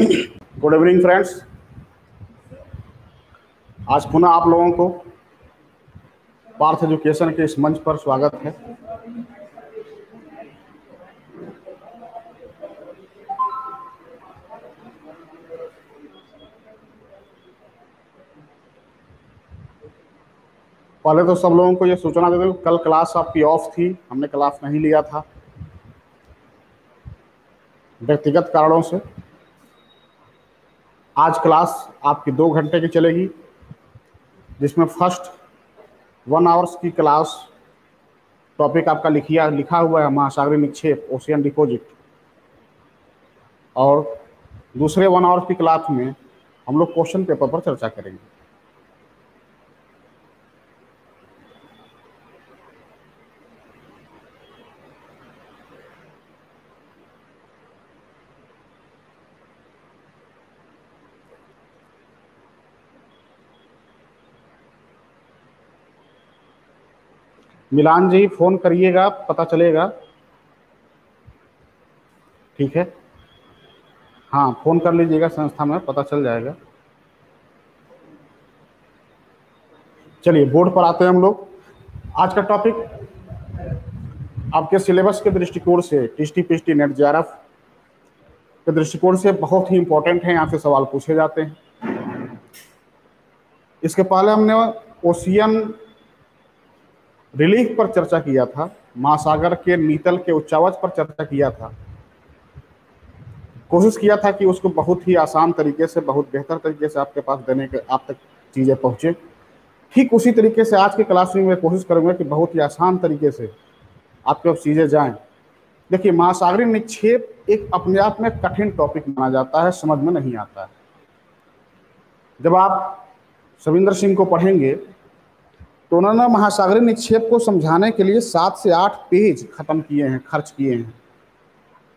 Good evening friends आज पुनः आप लोगों को पार्थ एजुकेशन के इस मंच पर स्वागत है। पहले तो सब लोगों को ये सूचना दे दूँ, कल क्लास आपकी ऑफ़ थी, हमने क्लास नहीं लिया था। व्यक्तिगत कारणों से आज क्लास आपकी दो घंटे की चलेगी, जिसमें फ़र्स्ट वन आवर्स की क्लास टॉपिक आपका लिखिया, लिखा हुआ है महासागरी निक्षेप, ओशियन डिपोजिट। और दूसरे वन आवर्स की क्लास में हम लोग क्वेश्चन पेपर पर चर्चा करेंगे। मिलान जी, फ़ोन करिएगा, पता चलेगा। ठीक है? हाँ फ़ोन कर लीजिएगा, संस्था में पता चल जाएगा। चलिए, बोर्ड पर आते हैं हम लोग। आज का टॉपिक, आपके सिलेबस के दृष्टिकोण से टी पीएचडी नेट जे के दृष्टिकोण से बहुत ही इंपॉर्टेंट है, यहाँ से सवाल पूछे जाते हैं। इसके पहले हमने ओशियन रिलीफ पर चर्चा किया था, महासागर के नीतल के उच्चावच पर चर्चा किया था। कोशिश किया था कि उसको बहुत ही आसान तरीके से, बहुत बेहतर तरीके से आपके पास देने के, आप तक चीज़ें पहुँचे। ठीक उसी तरीके से आज के क्लास में मैं कोशिश करूँगा कि बहुत ही आसान तरीके से आपके पास चीज़ें जाएँ। देखिए महासागरी निक्षेप एक अपने आप में कठिन टॉपिक माना जाता है, समझ में नहीं आता। है जब आप सविंदर सिंह को पढ़ेंगे उन्होंने महासागरी निक्षेप को समझाने के लिए सात से आठ पेज खत्म किए हैं, खर्च किए हैं।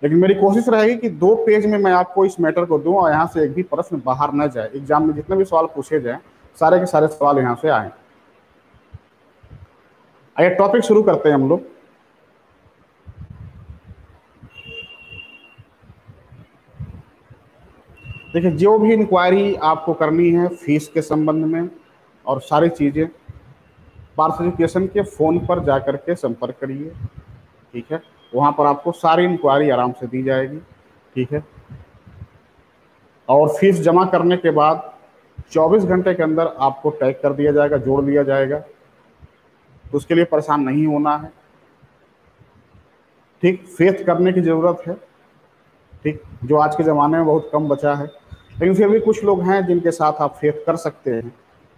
लेकिन मेरी कोशिश रहेगी कि दो पेज में मैं आपको इस मैटर को दूँ और यहाँ से एक भी प्रश्न बाहर न जाए। एग्ज़ाम में जितने भी सवाल पूछे जाए, सारे के सारे सवाल यहाँ से आए। आइए टॉपिक शुरू करते हैं हम लोग। देखिए, जो भी इंक्वायरी आपको करनी है फ़ीस के संबंध में और सारी चीज़ें पार्थ एजुकेशन के फ़ोन पर जा कर के संपर्क करिए, ठीक है? वहाँ पर आपको सारी इंक्वायरी आराम से दी जाएगी, ठीक है? और फ़ीस जमा करने के बाद 24 घंटे के अंदर आपको टैग कर दिया जाएगा, जोड़ दिया जाएगा। तो उसके लिए परेशान नहीं होना है, ठीक? फेथ करने की ज़रूरत है, ठीक? जो आज के ज़माने में बहुत कम बचा है। लेकिन फिर भी कुछ लोग हैं जिनके साथ आप फेथ कर सकते हैं,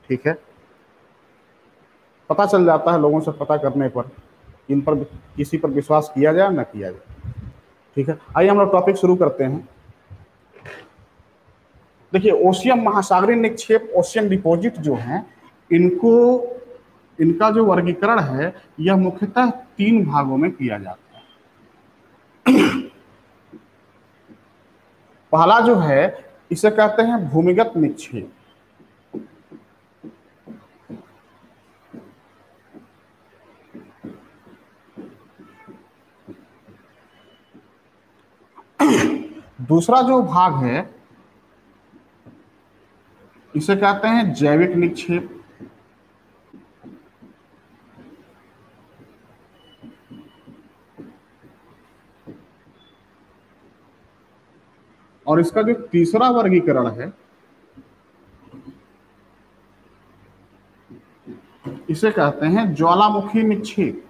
ठीक है? पता चल जाता है लोगों से पता करने पर इन पर किसी पर विश्वास किया जाए, ना किया जाए। ठीक है? आइए हम लोग टॉपिक शुरू करते हैं। देखिए ओशियन महासागरीय निक्षेप ओशियम डिपॉजिट जो हैं, इनको, इनका जो वर्गीकरण है, यह मुख्यतः तीन भागों में किया जाता है। पहला जो है, इसे कहते हैं भूमिगत निक्षेप। दूसरा जो भाग है, इसे कहते हैं जैविक निक्षेप। और इसका जो तीसरा वर्गीकरण है, इसे कहते हैं ज्वालामुखी निक्षेप।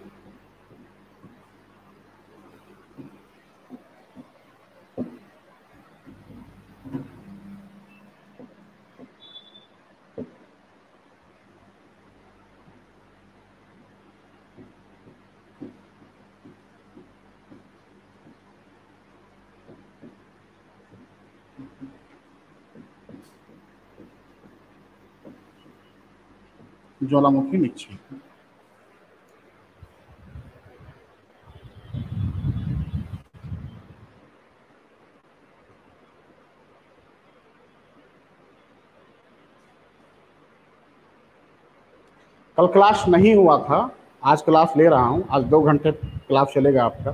ज्वालामुखी निक्षेप कल क्लास नहीं हुआ था, आज क्लास ले रहा हूँ, आज दो घंटे क्लास चलेगा आपका।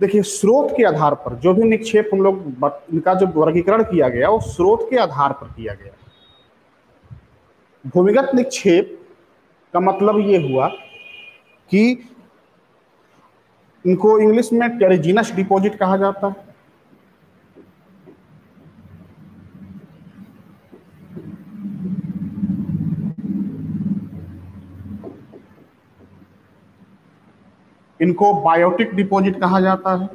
देखिए, स्रोत के आधार पर जो भी निक्षेप हम लोग इनका जो वर्गीकरण किया गया, वो स्रोत के आधार पर किया गया। भूमिगत निक्षेप का मतलब ये हुआ कि इनको इंग्लिश में टेरिजिनस डिपॉजिट कहा जाता है। इनको बायोटिक डिपॉजिट कहा जाता है।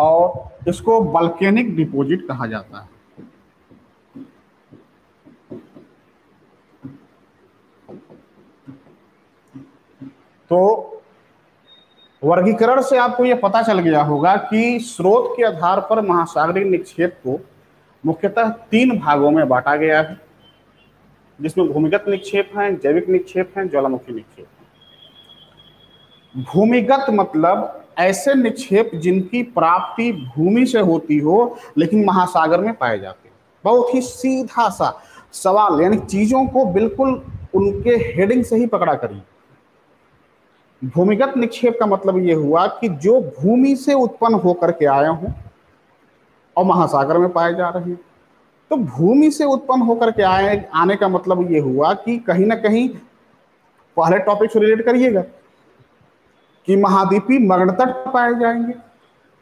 और इसको बल्केनिक डिपॉजिट कहा जाता है। तो वर्गीकरण से आपको यह पता चल गया होगा कि स्रोत के आधार पर महासागरीय निक्षेप को मुख्यतः तीन भागों में बांटा गया है, जिसमें भूमिगत निक्षेप हैं, जैविक निक्षेप हैं, ज्वालामुखी निक्षेप भूमिगत मतलब ऐसे निक्षेप जिनकी प्राप्ति भूमि से होती हो, लेकिन महासागर में पाए जाते हैं। बहुत ही सीधा सा सवाल, यानी चीज़ों को बिल्कुल उनके हेडिंग से ही पकड़ा करिए। भूमिगत निक्षेप का मतलब यह हुआ कि जो भूमि से उत्पन्न होकर के आए हों, और महासागर में पाए जा रहे हैं। तो भूमि से उत्पन्न होकर के आए, आने का मतलब ये हुआ कि कहीं ना कहीं, पहले टॉपिक से रिलेट करिएगा। कि महाद्वीपी मग्न तट पाए जाएँगे।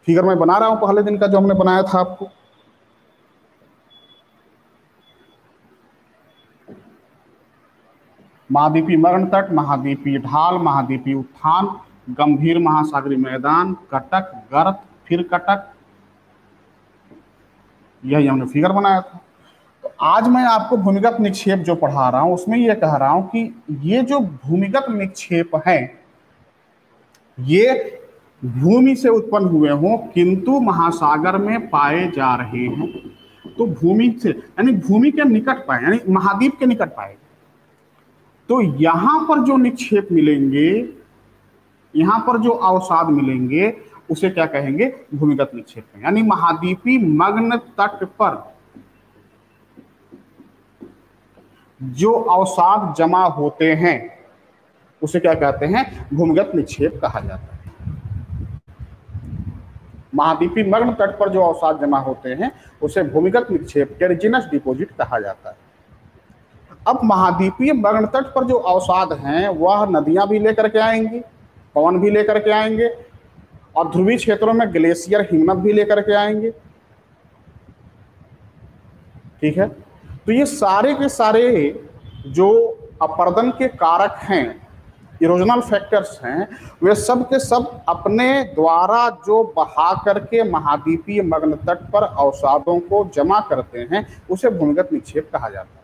फिगर मैं बना रहा हूँ पहले दिन का जो हमने बनाया था आपको। महाद्वीपी मग्न तट, महाद्वीपी ढाल, महाद्वीपी उत्थान, गंभीर महासागरी मैदान, कटक, गर्त, फिर कटक। यही हमने फिगर बनाया था। तो आज मैं आपको भूमिगत निक्षेप जो पढ़ा रहा हूँ, उसमें यह कह रहा हूँ कि ये जो भूमिगत निक्षेप हैं ये भूमि से उत्पन्न हुए हों, किंतु महासागर में पाए जा रहे हैं। तो भूमि से, यानी भूमि के निकट पाए, यानी महाद्वीप के निकट पाए। तो यहाँ पर जो निक्षेप मिलेंगे, यहाँ पर जो अवसाद मिलेंगे, उसे क्या कहेंगे? भूमिगत निक्षेप यानी महाद्वीपी मग्न तट पर जो अवसाद जमा होते हैं उसे क्या कहते हैं? भूमिगत निक्षेप कहा जाता है। महाद्वीपी मग्न तट पर जो अवसाद जमा होते हैं, उसे भूमिगत निक्षेप टेरिजिनस डिपोजिट कहा जाता है। अब महाद्वीपीय मग्न तट पर जो अवसाद हैं, वह नदियाँ भी लेकर के आएँगी, पवन भी लेकर के आएँगे, और ध्रुवीय क्षेत्रों में ग्लेशियर हिमनत भी लेकर के आएँगे। ठीक है? तो ये सारे के सारे जो अपर्दन के कारक हैं इरोजनल फैक्टर्स हैं, वे सब के सब अपने द्वारा जो बहा करके महाद्वीपीय मग्न तट पर अवसादों को जमा करते हैं, उसे भूमिगत निक्षेप कहा जाता है।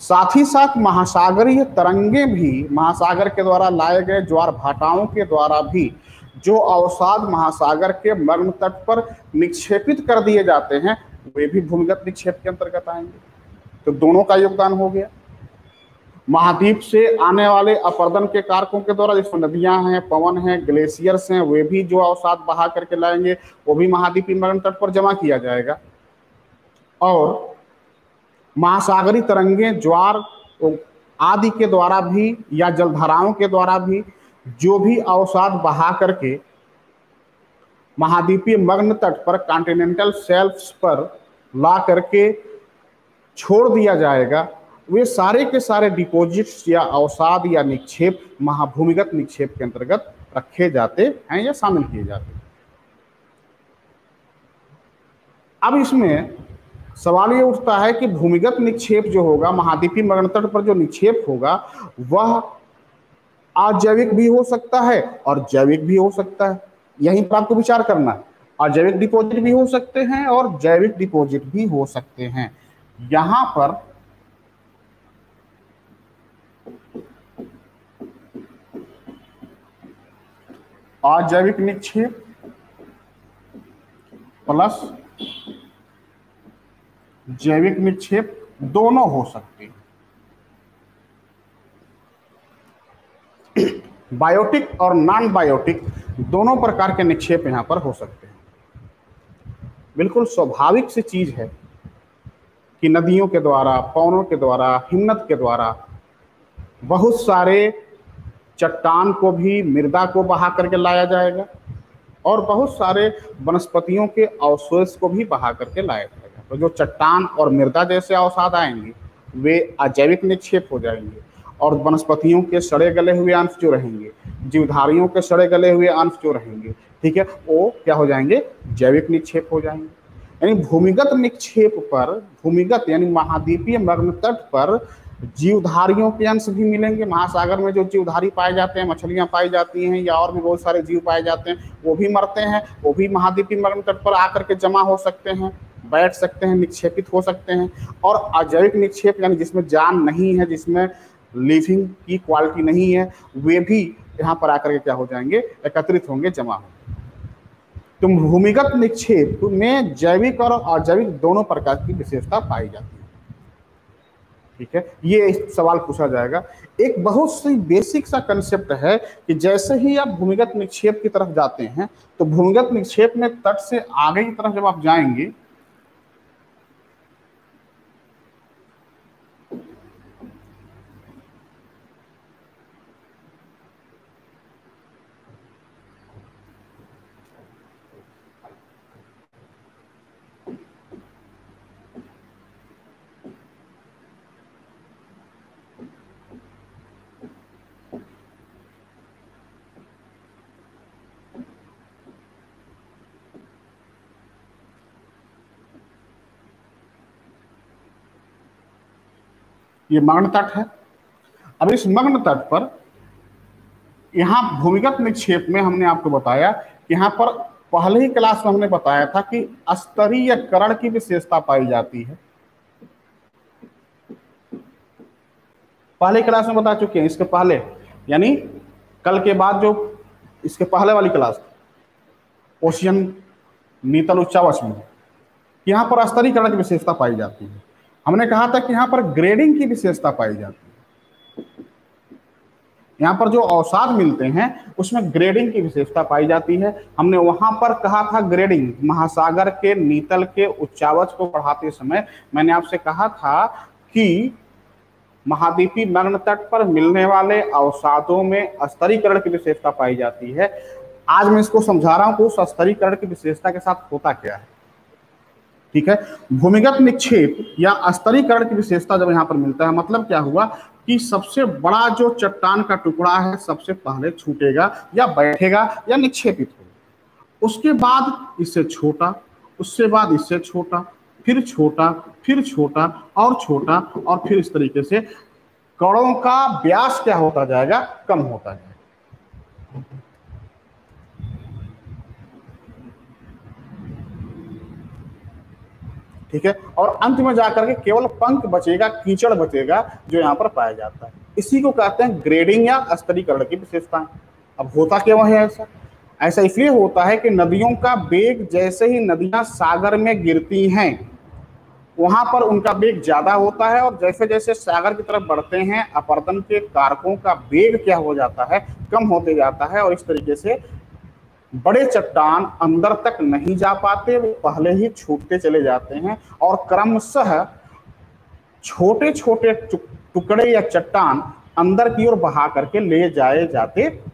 साथ ही साथ महासागरीय तरंगे भी, महासागर के द्वारा लाए गए ज्वार भाटाओं के द्वारा भी जो अवसाद महासागर के मग्न तट पर निक्षेपित कर दिए जाते हैं, वे भी भूमिगत निक्षेप के अंतर्गत आएँगे। तो दोनों का योगदान हो गया। महाद्वीप से आने वाले अपर्दन के कारकों के द्वारा जिसमें नदियाँ हैं, पवन हैं, ग्लेशियर्स हैं, वे भी जो अवसाद बहा करके लाएँगे, वो भी महाद्वीपी मरण तट पर जमा किया जाएगा। और महासागरी तरंगे, ज्वार आदि के द्वारा भी या जलधाराओं के द्वारा भी जो भी अवसाद बहा करके महाद्वीपीय मग्न तट पर कॉन्टिनेंटल सेल्फ्स पर ला करके छोड़ दिया जाएगा। वे सारे के सारे डिपॉजिट्स या अवसाद या निक्षेप, महाभूमिगत निक्षेप के अंतर्गत रखे जाते हैं या शामिल किए जाते हैं। अब इसमें सवाल ये उठता है कि भूमिगत निक्षेप जो होगा, महाद्वीपीय मग्न तट पर जो निक्षेप होगा, वह अजैविक भी हो सकता है और जैविक भी हो सकता है। यहीं पर आपको विचार करना है। अजैविक डिपॉजिट भी हो सकते हैं और जैविक डिपॉजिट भी हो सकते हैं। यहाँ पर अजैविक निक्षेप प्लस जैविक निक्षेप दोनों हो सकते हैं। बायोटिक और नॉन बायोटिक दोनों प्रकार के निक्षेप यहाँ पर हो सकते हैं। बिल्कुल स्वाभाविक सी चीज़ है कि नदियों के द्वारा, पवनों के द्वारा हिम्मत के द्वारा बहुत सारे चट्टान को भी, मृदा को बहा करके लाया जाएगा और बहुत सारे वनस्पतियों के अवशेष को भी बहा करके लाया जाएगा। तो जो चट्टान और मृदा जैसे अवसाद आएँगे, वे अजैविक निक्षेप हो जाएँगे और वनस्पतियों के सड़े गले हुए अंश जो रहेंगे, जीवधारियों के सड़े गले हुए अंश जो रहेंगे, ठीक है, वो क्या हो जाएँगे? जैविक निक्षेप हो जाएँगे। यानी भूमिगत निक्षेप पर, भूमिगत यानी महाद्वीपीय मग्न तट पर जीवधारियों के अंश भी मिलेंगे। महासागर में जो जीवधारी पाए जाते हैं, मछलियाँ पाई जाती हैं, या और भी बहुत सारे जीव पाए जाते हैं, वो भी मरते हैं, वो भी महाद्वीपीय मग्न तट पर आकर के जमा हो सकते हैं, बैठ सकते हैं, निक्षेपित हो सकते हैं, और अजैविक निक्षेप यानी जिसमें जान नहीं है, जिसमें लिविंग की क्वालिटी नहीं है, वे भी यहाँ पर आकर के क्या हो जाएँगे, एकत्रित होंगे, जमा होंगे। तो भूमिगत निक्षेप में जैविक और अजैविक दोनों प्रकार की विशेषता पाई जाती है। ठीक है? ये सवाल पूछा जाएगा। एक बहुत सी बेसिक सा कंसेप्ट है कि जैसे ही आप भूमिगत निक्षेप की तरफ़ जाते हैं तो भूमिगत निक्षेप में तट से आगे की तरफ़ जब आप जाएँगे ये मग्न तट है। अब इस मग्न तट पर यहाँ भूमिगत निक्षेप में हमने आपको बताया यहाँ पर पहले ही क्लास में हमने बताया था कि स्तरीय करण की विशेषता पाई जाती है। पहले क्लास में बता चुके हैं, इसके पहले, यानी कल के बाद जो इसके पहले वाली क्लास ओशियन, नीतल उच्चावच में, यहाँ पर स्तरीकरण की विशेषता पाई जाती है। हमने कहा था कि यहाँ पर ग्रेडिंग की विशेषता पाई जाती है। यहाँ पर जो अवसाद मिलते हैं, उसमें ग्रेडिंग की विशेषता पाई जाती है। हमने वहाँ पर कहा था ग्रेडिंग महासागर के नीतल के उच्चावच को पढ़ाते समय मैंने आपसे कहा था कि महाद्वीपी मग्न तट पर मिलने वाले अवसादों में स्तरीकरण की विशेषता पाई जाती है। आज मैं इसको समझा रहा हूँ कि उस स्तरीकरण की विशेषता के साथ होता क्या है? ठीक है? भूमिगत निक्षेप या स्तरीकरण की विशेषता जब यहाँ पर मिलता है मतलब क्या हुआ कि सबसे बड़ा जो चट्टान का टुकड़ा है, सबसे पहले छूटेगा या बैठेगा या निक्षेपित होगा। उसके बाद इससे छोटा, उससे बाद इससे छोटा, फिर छोटा फिर छोटा और छोटा और फिर इस तरीके से कणों का व्यास क्या होता जाएगा? कम होता जाएगा। ठीक है? और अंत में जाकर के केवल पंख बचेगा, कीचड़ बचेगा, जो यहाँ पर पाया जाता है। इसी को कहते हैं ग्रेडिंग या स्तरीकरण की विशेषता। अब होता क्यों है ऐसा? ऐसा इसलिए होता है कि नदियों का वेग जैसे ही नदियाँ सागर में गिरती हैं, वहाँ पर उनका वेग ज़्यादा होता है और जैसे जैसे सागर की तरफ़ बढ़ते हैं, अपर्दन के कारकों का वेग क्या हो जाता है? कम होते जाता है और इस तरीके से बड़े चट्टान अंदर तक नहीं जा पाते, वो पहले ही छूटते चले जाते हैं और क्रमशः छोटे छोटे टुकड़े या चट्टान अंदर की ओर बहा करके ले जाए जाते हैं।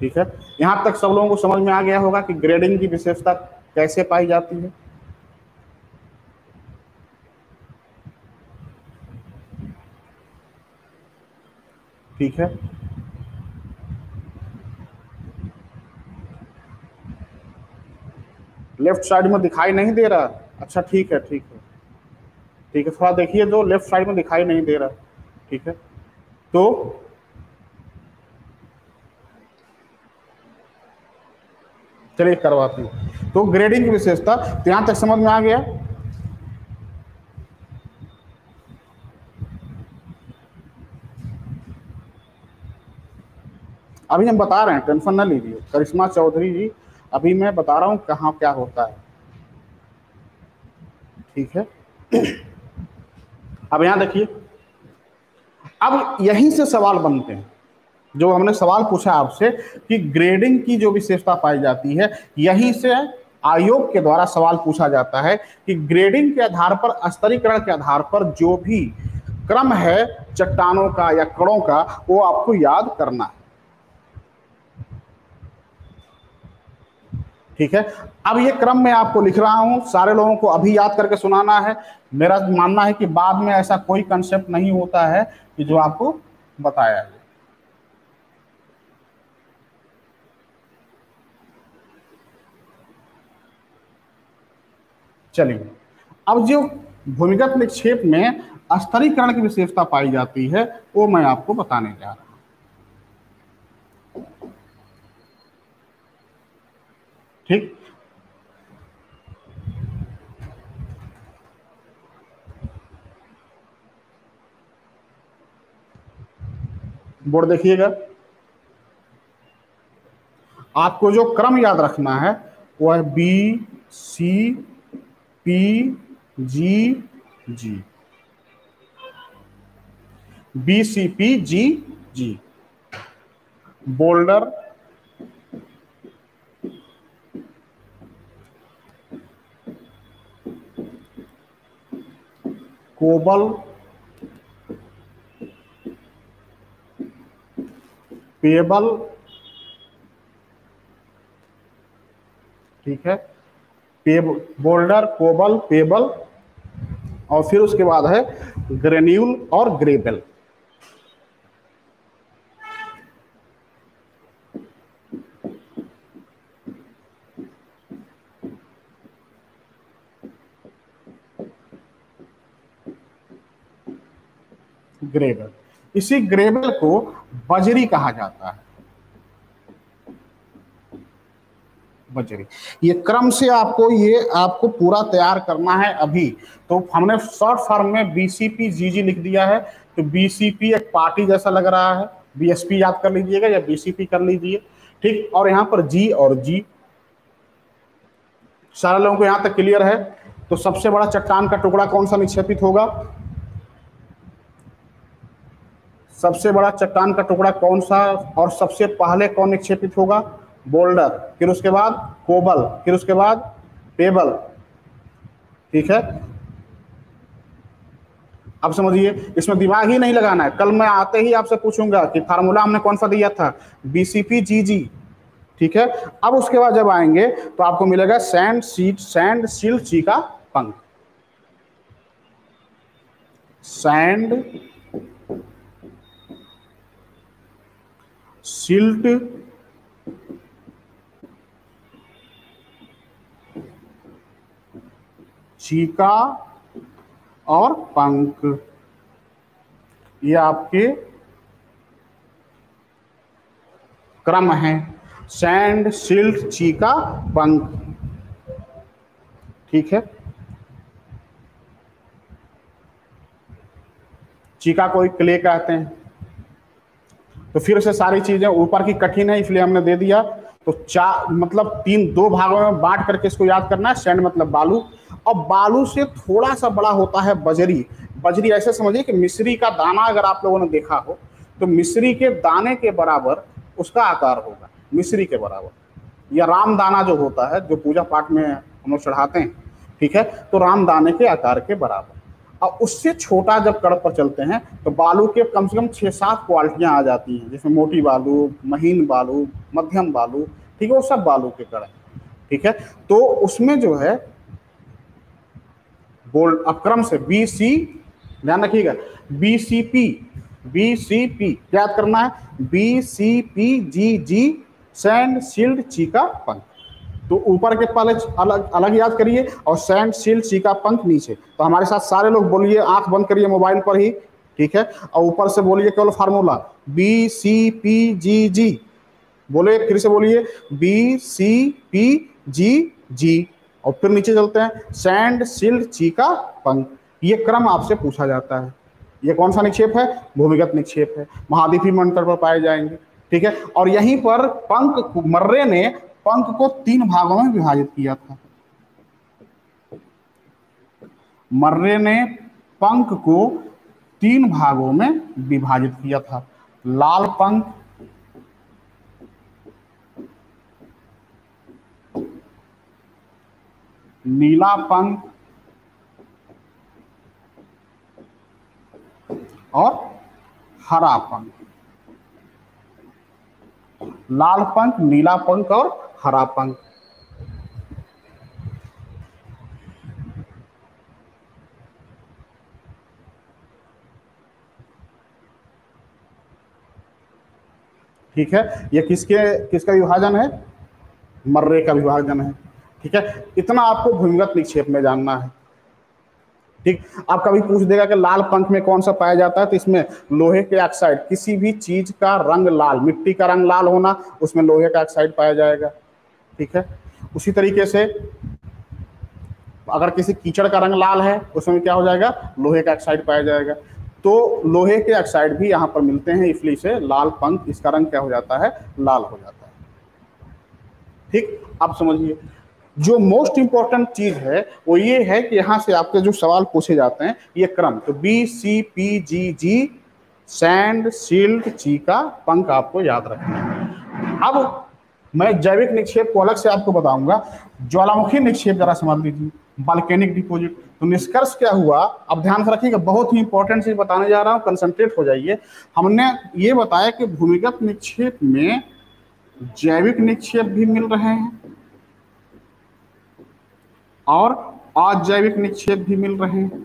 ठीक है? यहाँ तक सब लोगों को समझ में आ गया होगा कि ग्रेडिंग की विशेषता कैसे पाई जाती है। ठीक है? लेफ़्ट साइड में दिखाई नहीं दे रहा। अच्छा ठीक है ठीक है। ठीक है, थोड़ा देखिए जो लेफ़्ट साइड में दिखाई नहीं दे रहा। ठीक है तो चलिए करवाती हूँ। तो ग्रेडिंग की विशेषता तो यहाँ तक समझ में आ गया? अभी हम बता रहे हैं, टेंशन ना लीजिए। करिश्मा चौधरी जी अभी मैं बता रहा हूँ कहाँ क्या होता है। ठीक है? अब यहाँ देखिए। अब यहीं से सवाल बनते हैं। जो हमने सवाल पूछा आपसे कि ग्रेडिंग की जो विशेषता पाई जाती है, यहीं से आयोग के द्वारा सवाल पूछा जाता है कि ग्रेडिंग के आधार पर, स्तरीकरण के आधार पर जो भी क्रम है, चट्टानों का या कड़ों का, वो आपको याद करना है। ठीक है? अब ये क्रम मैं आपको लिख रहा हूँ, सारे लोगों को अभी याद करके सुनाना है। मेरा मानना है कि बाद में ऐसा कोई कंसेप्ट नहीं होता है कि जो आपको बताया है चलिए, अब जो भूमिगत निक्षेप में स्तरीकरण की विशेषता पाई जाती है, वो मैं आपको बताने जा रहा हूँ। ठीक। बोर्ड देखिएगा। आपको जो क्रम याद रखना है, वो है B C P G G B C P G G boulder cobble pebble ठीक है? पेब बोल्डर कोबल पेबल और फिर उसके बाद है ग्रेन्यूल और ग्रेबल ग्रेबल। इसी ग्रेबल को बजरी कहा जाता है। बजरी। ये क्रम से आपको ये, आपको पूरा तैयार करना है अभी। तो हमने शॉर्ट फॉर्म में बीसीपी जीजी लिख दिया है। तो बीसीपी एक पार्टी जैसा लग रहा है। बीएसपी याद कर लीजिएगा या बीसीपी कर लीजिए। ठीक, और यहाँ पर जी और जी सारे लोगों को यहाँ तक क्लियर है। तो सबसे बड़ा चट्टान का टुकड़ा कौन सा निक्षेपित होगा? सबसे बड़ा चट्टान का टुकड़ा कौन सा और सबसे पहले कौन निक्षेपित होगा? बोल्डर। फिर उसके बाद कोबल। फिर उसके बाद पेबल। ठीक है? अब समझिए, इसमें दिमाग ही नहीं लगाना है। कल मैं आते ही आपसे पूछूँगा कि फार्मूला हमने कौन सा दिया था? बीसीपी जीजी ठीक है? अब उसके बाद जब आएँगे तो आपको मिलेगा सैंड सीट सैंड सिल्ट सी का पंख। सैंड सिल्ट चीका और पंख ये आपके क्रम है। सैंड सिल्ट चीका पंख ठीक है? चीका कोई क्ले कहते हैं। तो फिर से सारी चीज़ें ऊपर की कठिन है, इसलिए हमने दे दिया। तो चार मतलब तीन, दो भागों में बांट करके इसको याद करना है। सैंड मतलब बालू। और बालू से थोड़ा सा बड़ा होता है बजरी। बजरी ऐसे समझिए कि मिश्री का दाना अगर आप लोगों ने देखा हो तो मिश्री के दाने के बराबर उसका आकार होगा। मिश्री के बराबर। या राम दाना जो होता है, जो पूजा पाठ में हम लोग चढ़ाते हैं, ठीक है? तो रामदाने के आकार के बराबर। और उससे छोटा जब कड़ पर चलते हैं तो बालू के कम से कम छः सात क्वालिटियाँ आ जाती हैं जिसमें मोटी बालू, महीन बालू, मध्यम बालू, ठीक है, वो सब बालू के कड़ ठीक है? तो उसमें जो है बोल्ड अपक्रम से बी सी ध्यान रखिएगा B C P B C P याद करना है? B C P G G sand silt Chica, पंख। तो ऊपर के पहले अलग अलग याद करिए और सैंड सील्ड चीका पंख नीचे। तो हमारे साथ सारे लोग बोलिए, आँख बंद करिए मोबाइल पर ही, ठीक है? और ऊपर से बोलिए केवल formula B C P G G बोले, फिर से बोलिए बी सी पी जी जी और फिर नीचे चलते हैं सैंड सिल्ड चीका पंख। ये क्रम आपसे पूछा जाता है। ये कौन सा निक्षेप है? भूमिगत निक्षेप है। महाद्वीपीय मंत्र पर पाए जाएँगे, ठीक है? और यहीं पर पंख मर्रे ने पंख को तीन भागों में विभाजित किया था। मर्रे ने पंख को तीन भागों में विभाजित किया था। लाल पंख, नीला पंख और हरा पंख। लाल पंख, नीला पंख और पंख ठीक है? ये किसके, किसका विभाजन है? मर्रे का विभाजन है। ठीक है? इतना आपको भूमिगत निक्षेप में जानना है। ठीक? आप कभी पूछ देगा कि लाल पंख में कौन सा पाया जाता है तो इसमें लोहे के ऑक्साइड किसी भी चीज़ का रंग लाल, मिट्टी का रंग लाल होना, उसमें लोहे का ऑक्साइड पाया जाएगा। ठीक है? उसी तरीके से अगर किसी कीचड़ का रंग लाल है उसमें क्या हो जाएगा? लोहे का ऑक्साइड पाया जाएगा। तो लोहे के ऑक्साइड भी यहाँ पर मिलते हैं, इसलिए से लाल पंख, इसका रंग क्या हो जाता है? लाल हो जाता है। ठीक? आप समझिए। जो मोस्ट इंपॉर्टेंट चीज़ है, वो ये है कि यहाँ से आपके जो सवाल पूछे जाते हैं, ये क्रम। तो B C P G G sand silt Chica पंख आपको याद रखना है। अब मैं जैविक निक्षेप को अलग से आपको बताऊँगा। ज्वालामुखी निक्षेप जरा समझ लीजिए। बाल्केनिक डिपोजिट तो निष्कर्ष क्या हुआ? अब ध्यान से रखिएगा बहुत ही इंपॉर्टेंट चीज़ बताने जा रहा हूँ। कंसंट्रेट हो जाइए। हमने ये बताया कि भूमिगत निक्षेप में जैविक निक्षेप भी मिल रहे हैं और अजैविक निक्षेप भी मिल रहे हैं।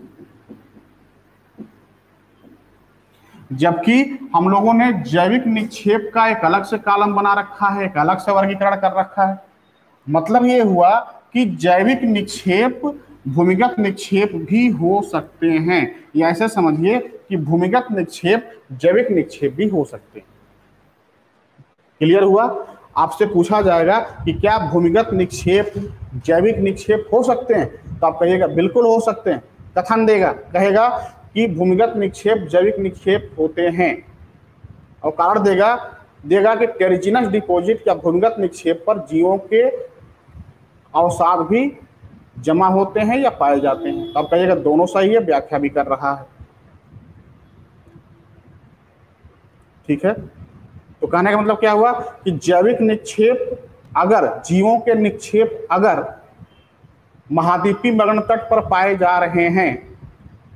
जबकि हम लोगों ने जैविक निक्षेप का एक अलग से कालम बना रखा है, एक अलग से वर्गीकरण कर रखा है। मतलब ये हुआ कि जैविक निक्षेप, भूमिगत निक्षेप भी हो सकते हैं। या ऐसे समझिए कि भूमिगत निक्षेप, जैविक निक्षेप भी हो सकते हैं। क्लियर हुआ? आपसे पूछा जाएगा कि क्या भूमिगत निक्षेप, जैविक निक्षेप हो सकते हैं? तो आप कहिएगा, बिल्कुल हो सकते हैं। कथन देगा, कहेगा कि भूमिगत निक्षेप, जैविक निक्षेप होते हैं। और कारण देगा देगा कि टेरिजिनस डिपॉजिट या भूमिगत निक्षेप पर जीवों के अवसाद भी जमा होते हैं या पाए जाते हैं। तो आप कहिएगा, दोनों सही है, व्याख्या भी कर रहा है। ठीक है? तो कहने का मतलब क्या हुआ कि जैविक निक्षेप अगर, जीवों के निक्षेप अगर महाद्वीपी मग्न तट पर पाए जा रहे हैं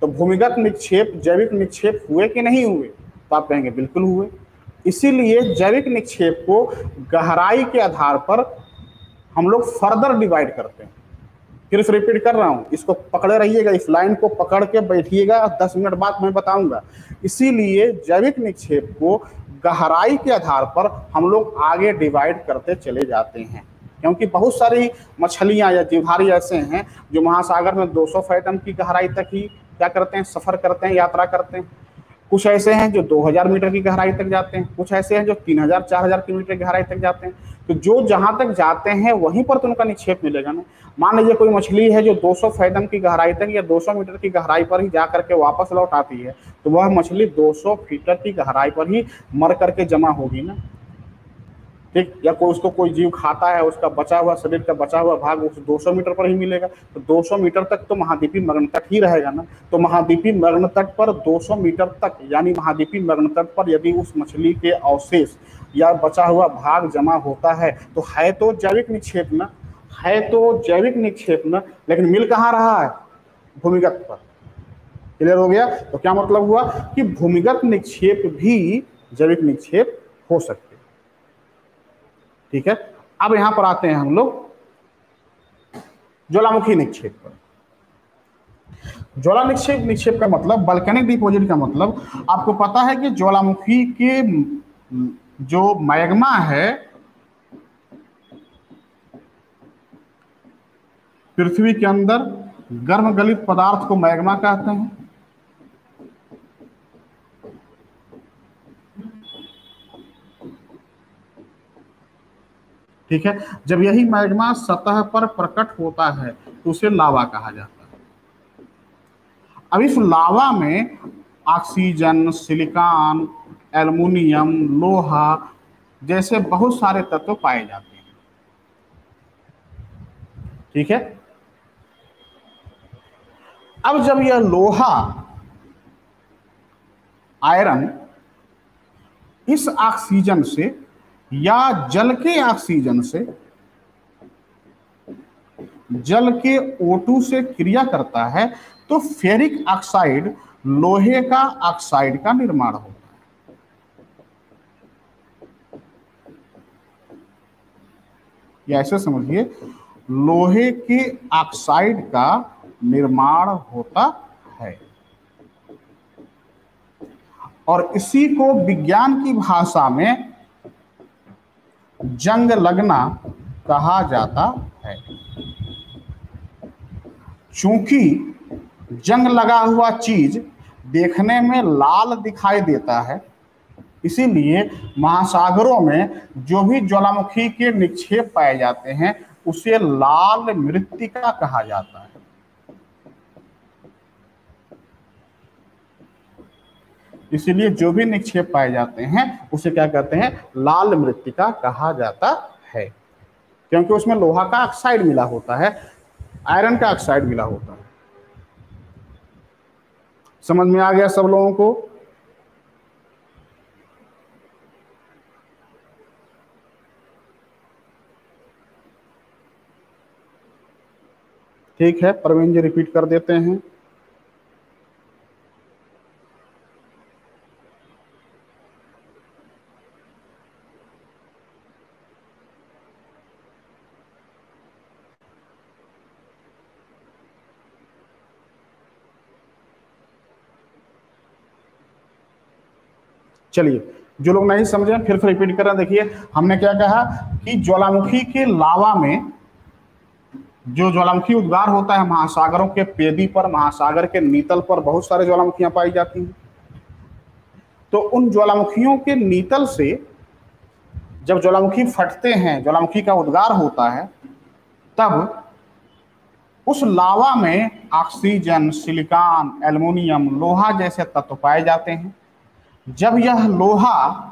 तो भूमिगत निक्षेप, जैविक निक्षेप हुए कि नहीं हुए? तो आप कहेंगे, बिल्कुल हुए। इसीलिए जैविक निक्षेप को गहराई के आधार पर हम लोग फर्दर डिवाइड करते हैं। फिर से रिपीट कर रहा हूँ, इसको पकड़े रहिएगा, इस लाइन को पकड़ के बैठिएगा दस मिनट बाद मैं बताऊँगा। इसीलिए जैविक निक्षेप को गहराई के आधार पर हम लोग आगे डिवाइड करते चले जाते हैं। क्योंकि बहुत सारी मछलियाँ या जीवधारी ऐसे हैं, जो महासागर में 200 फैटम की गहराई तक ही क्या करते हैं? सफ़र करते हैं, यात्रा करते हैं। कुछ ऐसे हैं जो 2000 मीटर की गहराई तक जाते हैं। कुछ ऐसे हैं जो 3000 4000 किलोमीटर की गहराई तक जाते हैं। तो जो जहाँ तक जाते हैं, वहीं पर तो उनका निक्षेप मिलेगा ना। मान लीजिए कोई मछली है जो 200 फैदम की गहराई तक या 200 मीटर की गहराई पर ही जा करके वापस लौट आती है तो वह मछली 200 फीटर की गहराई पर ही मर करके जमा होगी ना। ठीक? या कोई उसको कोई जीव खाता है, उसका बचा हुआ शरीर का बचा हुआ भाग, उस 200 मीटर पर ही मिलेगा। तो 200 मीटर तक तो महाद्वीपी मग्न तट ही रहेगा ना? तो महाद्वीपी मग्न तट पर 200 मीटर तक, यानी महाद्वीपी मग्न तट पर यदि उस मछली के अवशेष या बचा हुआ भाग जमा होता है तो है तो जैविक निक्षेप ना? है तो जैविक निक्षेप ना? लेकिन मिल कहाँ रहा है? भूमिगत पर। क्लियर हो गया? तो क्या मतलब हुआ कि भूमिगत निक्षेप भी जैविक निक्षेप हो सकते ठीक है? अब यहाँ पर आते हैं हम लोग ज्वालामुखी निक्षेप पर। ज्वाला निक्षेप निक्षेप का मतलब बल्कनिक डिपोजिट का मतलब आपको पता है कि ज्वालामुखी के जो मैग्मा है, पृथ्वी के अंदर गर्म गलित पदार्थ को मैग्मा कहते हैं। ठीक है? जब यही मैग्मा सतह पर प्रकट होता है तो उसे लावा कहा जाता है। अब इस लावा में ऑक्सीजन, सिलिकॉन, एल्युमिनियम, लोहा जैसे बहुत सारे तत्व पाए जाते हैं। ठीक है? अब जब यह लोहा, आयरन इस ऑक्सीजन से या जल के ऑक्सीजन से जल के O2 से क्रिया करता है तो फेरिक ऑक्साइड लोहे का ऑक्साइड का निर्माण होता है। या ऐसे समझिए, लोहे के ऑक्साइड का निर्माण होता है। और इसी को विज्ञान की भाषा में जंग लगना कहा जाता है। चूँकि जंग लगा हुआ चीज़ देखने में लाल दिखाई देता है, इसीलिए महासागरों में जो भी ज्वालामुखी के निक्षेप पाए जाते हैं, उसे लाल मृतिका कहा जाता है। इसीलिए जो भी निक्षेप पाए जाते हैं, उसे क्या कहते हैं? लाल मृतिका कहा जाता है। क्योंकि उसमें लोहा का ऑक्साइड मिला होता है आयरन का ऑक्साइड मिला होता है। समझ में आ गया सब लोगों को? ठीक है प्रवीण जी रिपीट कर देते हैं। चलिए, जो लोग नहीं समझे फिर फिर रिपीट कर, देखिए, हमने क्या कहा कि ज्वालामुखी के लावा में जो ज्वालामुखी उद्गार होता है, महासागरों के पेदी पर, महासागर के नीतल पर बहुत सारे ज्वालामुखियाँ पाई जाती हैं। तो उन ज्वालामुखियों के नीतल से जब ज्वालामुखी फटते हैं, ज्वालामुखी का उद्गार होता है, तब उस लावा में ऑक्सीजन, सिलिकॉन, एल्युमिनियम, लोहा जैसे तत्व पाए जाते हैं। जब यह लोहा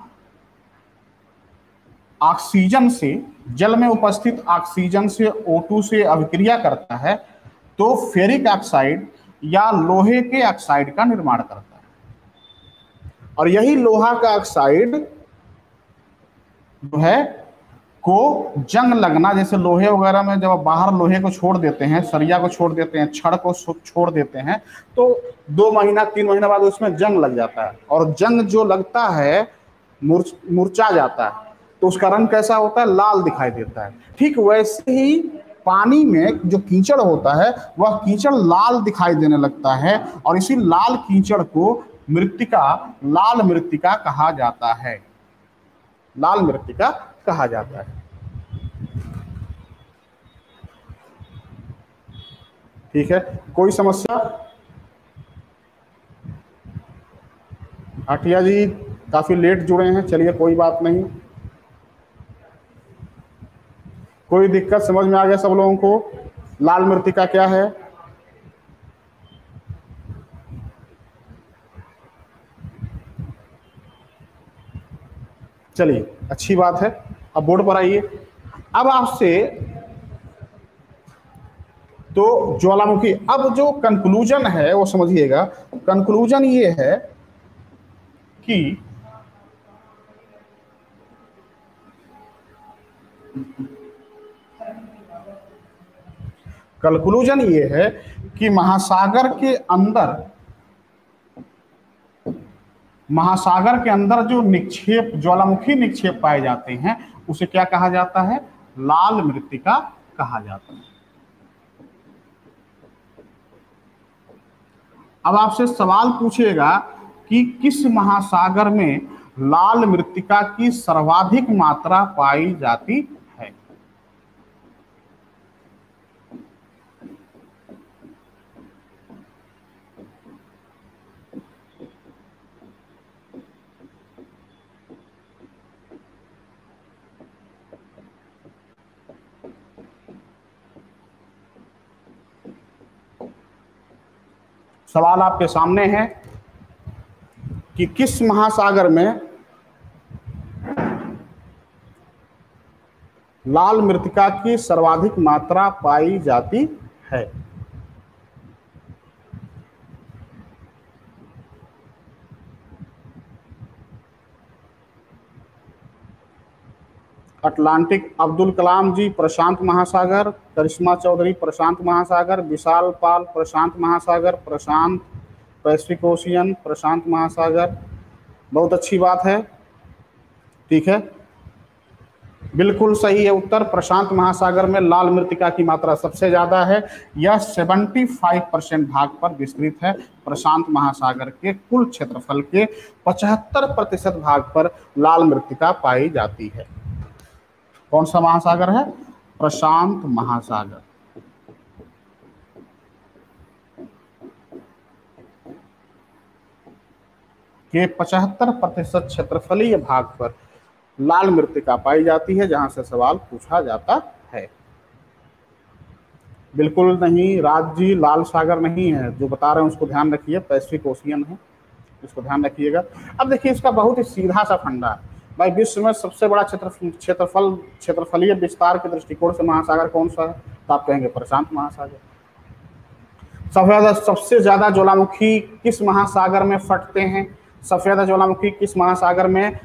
ऑक्सीजन से, जल में उपस्थित ऑक्सीजन से O2 से अभिक्रिया करता है तो फेरिक ऑक्साइड या लोहे के ऑक्साइड का निर्माण करता है। और यही लोहा का ऑक्साइड जो है को जंग लगना, जैसे लोहे वगैरह में जब बाहर लोहे को छोड़ देते हैं, सरिया को छोड़ देते हैं, छड़ को छोड़ देते हैं तो दो महीना, तीन महीना बाद उसमें जंग लग जाता है। और जंग जो लगता है मुरझा जाता है तो उसका रंग कैसा होता है? लाल दिखाई देता है। ठीक वैसे ही पानी में जो कीचड़ होता है, वह कीचड़ लाल दिखाई देने लगता है, और इसी लाल कीचड़ को मृतिका, लाल मृतिका कहा जाता है। लाल मृतिका कहा जाता है। ठीक है? कोई समस्या? आठिया जी, काफ़ी लेट जुड़े हैं, चलिए कोई बात नहीं। कोई दिक्कत समझ में आ गया सब लोगों को? लाल मृतिका क्या है? चलिए, अच्छी बात है। अब बोर्ड पर आइए। अब आपसे तो ज्वालामुखी, अब जो कंक्लूजन है, वो समझिएगा। कंक्लूजन ये है कि कंक्लूजन ये है कि महासागर के अंदर, महासागर के अंदर जो निक्षेप, ज्वालामुखी निक्षेप पाए जाते हैं उसे क्या कहा जाता है? लाल मृतिका कहा जाता है। अब आपसे सवाल पूछेगा कि किस महासागर में लाल मृतिका की सर्वाधिक मात्रा पाई जाती सवाल आपके सामने है कि किस महासागर में लाल मृतिका की सर्वाधिक मात्रा पाई जाती है? अटलांटिक अब्दुल कलाम जी, प्रशांत महासागर, करिश्मा चौधरी, प्रशांत महासागर, विशाल पाल, प्रशांत महासागर, प्रशांत पैसिफिक ओशियन प्रशांत महासागर। बहुत अच्छी बात है। ठीक है? बिल्कुल सही है उत्तर। प्रशांत महासागर में लाल मृतिका की मात्रा सबसे ज़्यादा है। यह 75 परसेंट भाग पर विस्तृत है। प्रशांत महासागर के कुल क्षेत्रफल के 75 प्रतिशत भाग पर लाल मृतिका पाई जाती है। कौन सा महासागर है? प्रशांत महासागर। के 75 प्रतिशत क्षेत्रफलीय भाग पर लाल मृतिका पाई जाती है, जहाँ से सवाल पूछा जाता है। बिल्कुल नहीं राज जी लाल सागर नहीं है, जो बता रहे हैं उसको ध्यान रखिए, पैसिफिक ओशियन है, इसको ध्यान रखिएगा। अब देखिए, इसका बहुत ही सीधा सा फंडा है। भाई, विश्व में सबसे बड़ा क्षेत्र क्षेत्रफल, क्षेत्रफलीय विस्तार के दृष्टिकोण से महासागर कौन सा है? तो आप कहेंगे प्रशांत महासागर। ज़्यादा सबसे ज़्यादा ज्वालामुखी किस महासागर में फटते हैं? ज़्यादा ज्वालामुखी किस महासागर में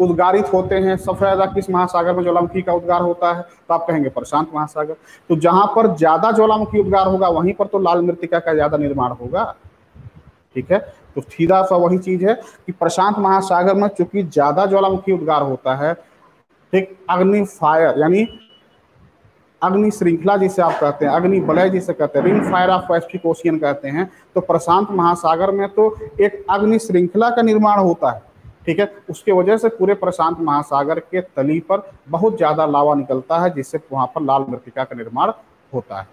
उद्गारित होते हैं? सबसे ज़्यादा किस महासागर में ज्वालामुखी का उद्गार होता है? तो आप कहेंगे प्रशांत महासागर। तो जहाँ पर ज़्यादा ज्वालामुखी उद्गार होगा, वहीं पर तो लाल मृतिका का ज़्यादा निर्माण होगा। ठीक है? तो सीधा सा वही चीज़ है कि प्रशांत महासागर में चूँकि ज़्यादा ज्वालामुखी उद्गार होता है, ठीक, अग्नि फायर यानी अग्नि श्रृंखला जिसे आप कहते हैं, अग्नि बलय जिसे कहते हैं ring fire of Pacific Ocean कहते हैं तो प्रशांत महासागर में तो एक अग्नि श्रृंखला का निर्माण होता है, ठीक है, उसके वजह से पूरे प्रशांत महासागर के तली पर बहुत ज़्यादा लावा निकलता है, जिससे वहाँ पर लाल मृतिका का निर्माण होता है,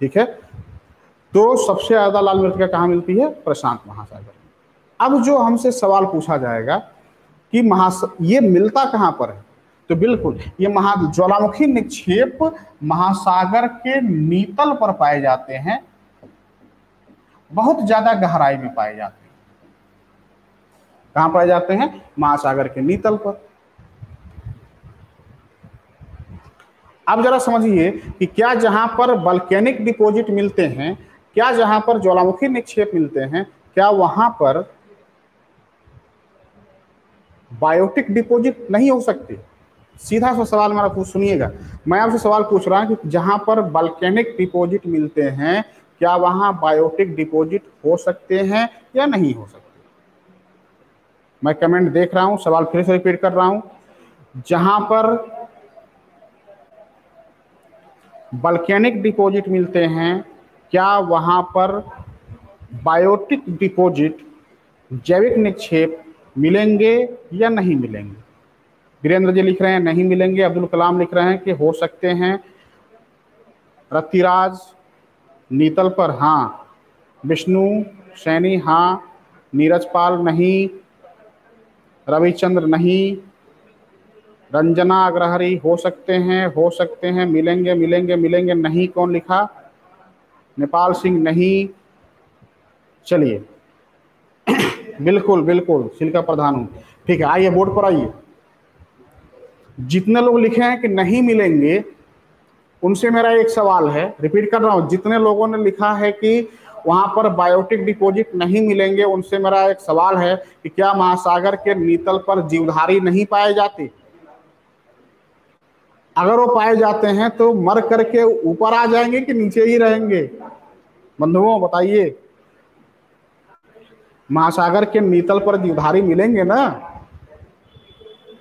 ठीक है तो सबसे ज़्यादा लाल मृतिका कहाँ मिलती है? प्रशांत महासागर। अब जो हमसे सवाल पूछा जाएगा कि महास, ये मिलता कहाँ पर है? तो बिल्कुल, ये महा, ज्वालामुखी निक्षेप महासागर के नीतल पर पाए जाते हैं। बहुत ज़्यादा गहराई में पाए जाते हैं। कहाँ पाए जाते हैं? महासागर के नीतल पर। अब जरा समझिए कि क्या जहाँ पर वल्केनिक डिपॉजिट मिलते हैं क्या जहाँ पर ज्वालामुखी निक्षेप मिलते हैं, क्या वहाँ पर बायोटिक डिपोजिट नहीं हो सकते? सीधा सा सवाल मेरा पूछ, सुनिएगा। मैं आपसे सवाल पूछ रहा हूँ कि जहाँ पर वल्केनिक डिपोजिट मिलते हैं, क्या वहाँ बायोटिक डिपोजिट हो सकते हैं या नहीं हो सकते? मैं कमेंट देख रहा हूँ, सवाल फिर से रिपीट कर रहा हूँ। जहाँ पर बल्केनिक डिपोजिट मिलते हैं क्या वहाँ पर बायोटिक डिपॉजिट, जैविक निक्षेप मिलेंगे या नहीं मिलेंगे? वीरेंद्र जी लिख रहे हैं, नहीं मिलेंगे। अब्दुल कलाम लिख रहे हैं कि हो सकते हैं। रतिराज नीतल पर हाँ। विष्णु, सैनी हाँ। नीरज पाल नहीं। रविचंद्र, नहीं। रंजना अग्रहरी, हो सकते हैं, हो सकते हैं। मिलेंगे मिलेंगे मिलेंगे, नहीं। कौन लिखा? नेपाल सिंह नहीं। चलिए। बिल्कुल बिल्कुल सिल्का प्रधान हूँ। ठीक है, आइए, बोर्ड पर आइए। जितने लोग लिखे हैं कि नहीं मिलेंगे, उनसे मेरा एक सवाल है। रिपीट कर रहा हूँ, जितने लोगों ने लिखा है कि वहाँ पर बायोटिक डिपॉजिट नहीं मिलेंगे, उनसे मेरा एक सवाल है कि क्या महासागर के नीतल पर जीवधारी नहीं पाए जाते? अगर वो पाए जाते हैं तो मर करके ऊपर आ जाएँगे कि नीचे ही रहेंगे? बंधुओं, बताइए। महासागर के नीतल पर जीवधारी मिलेंगे ना?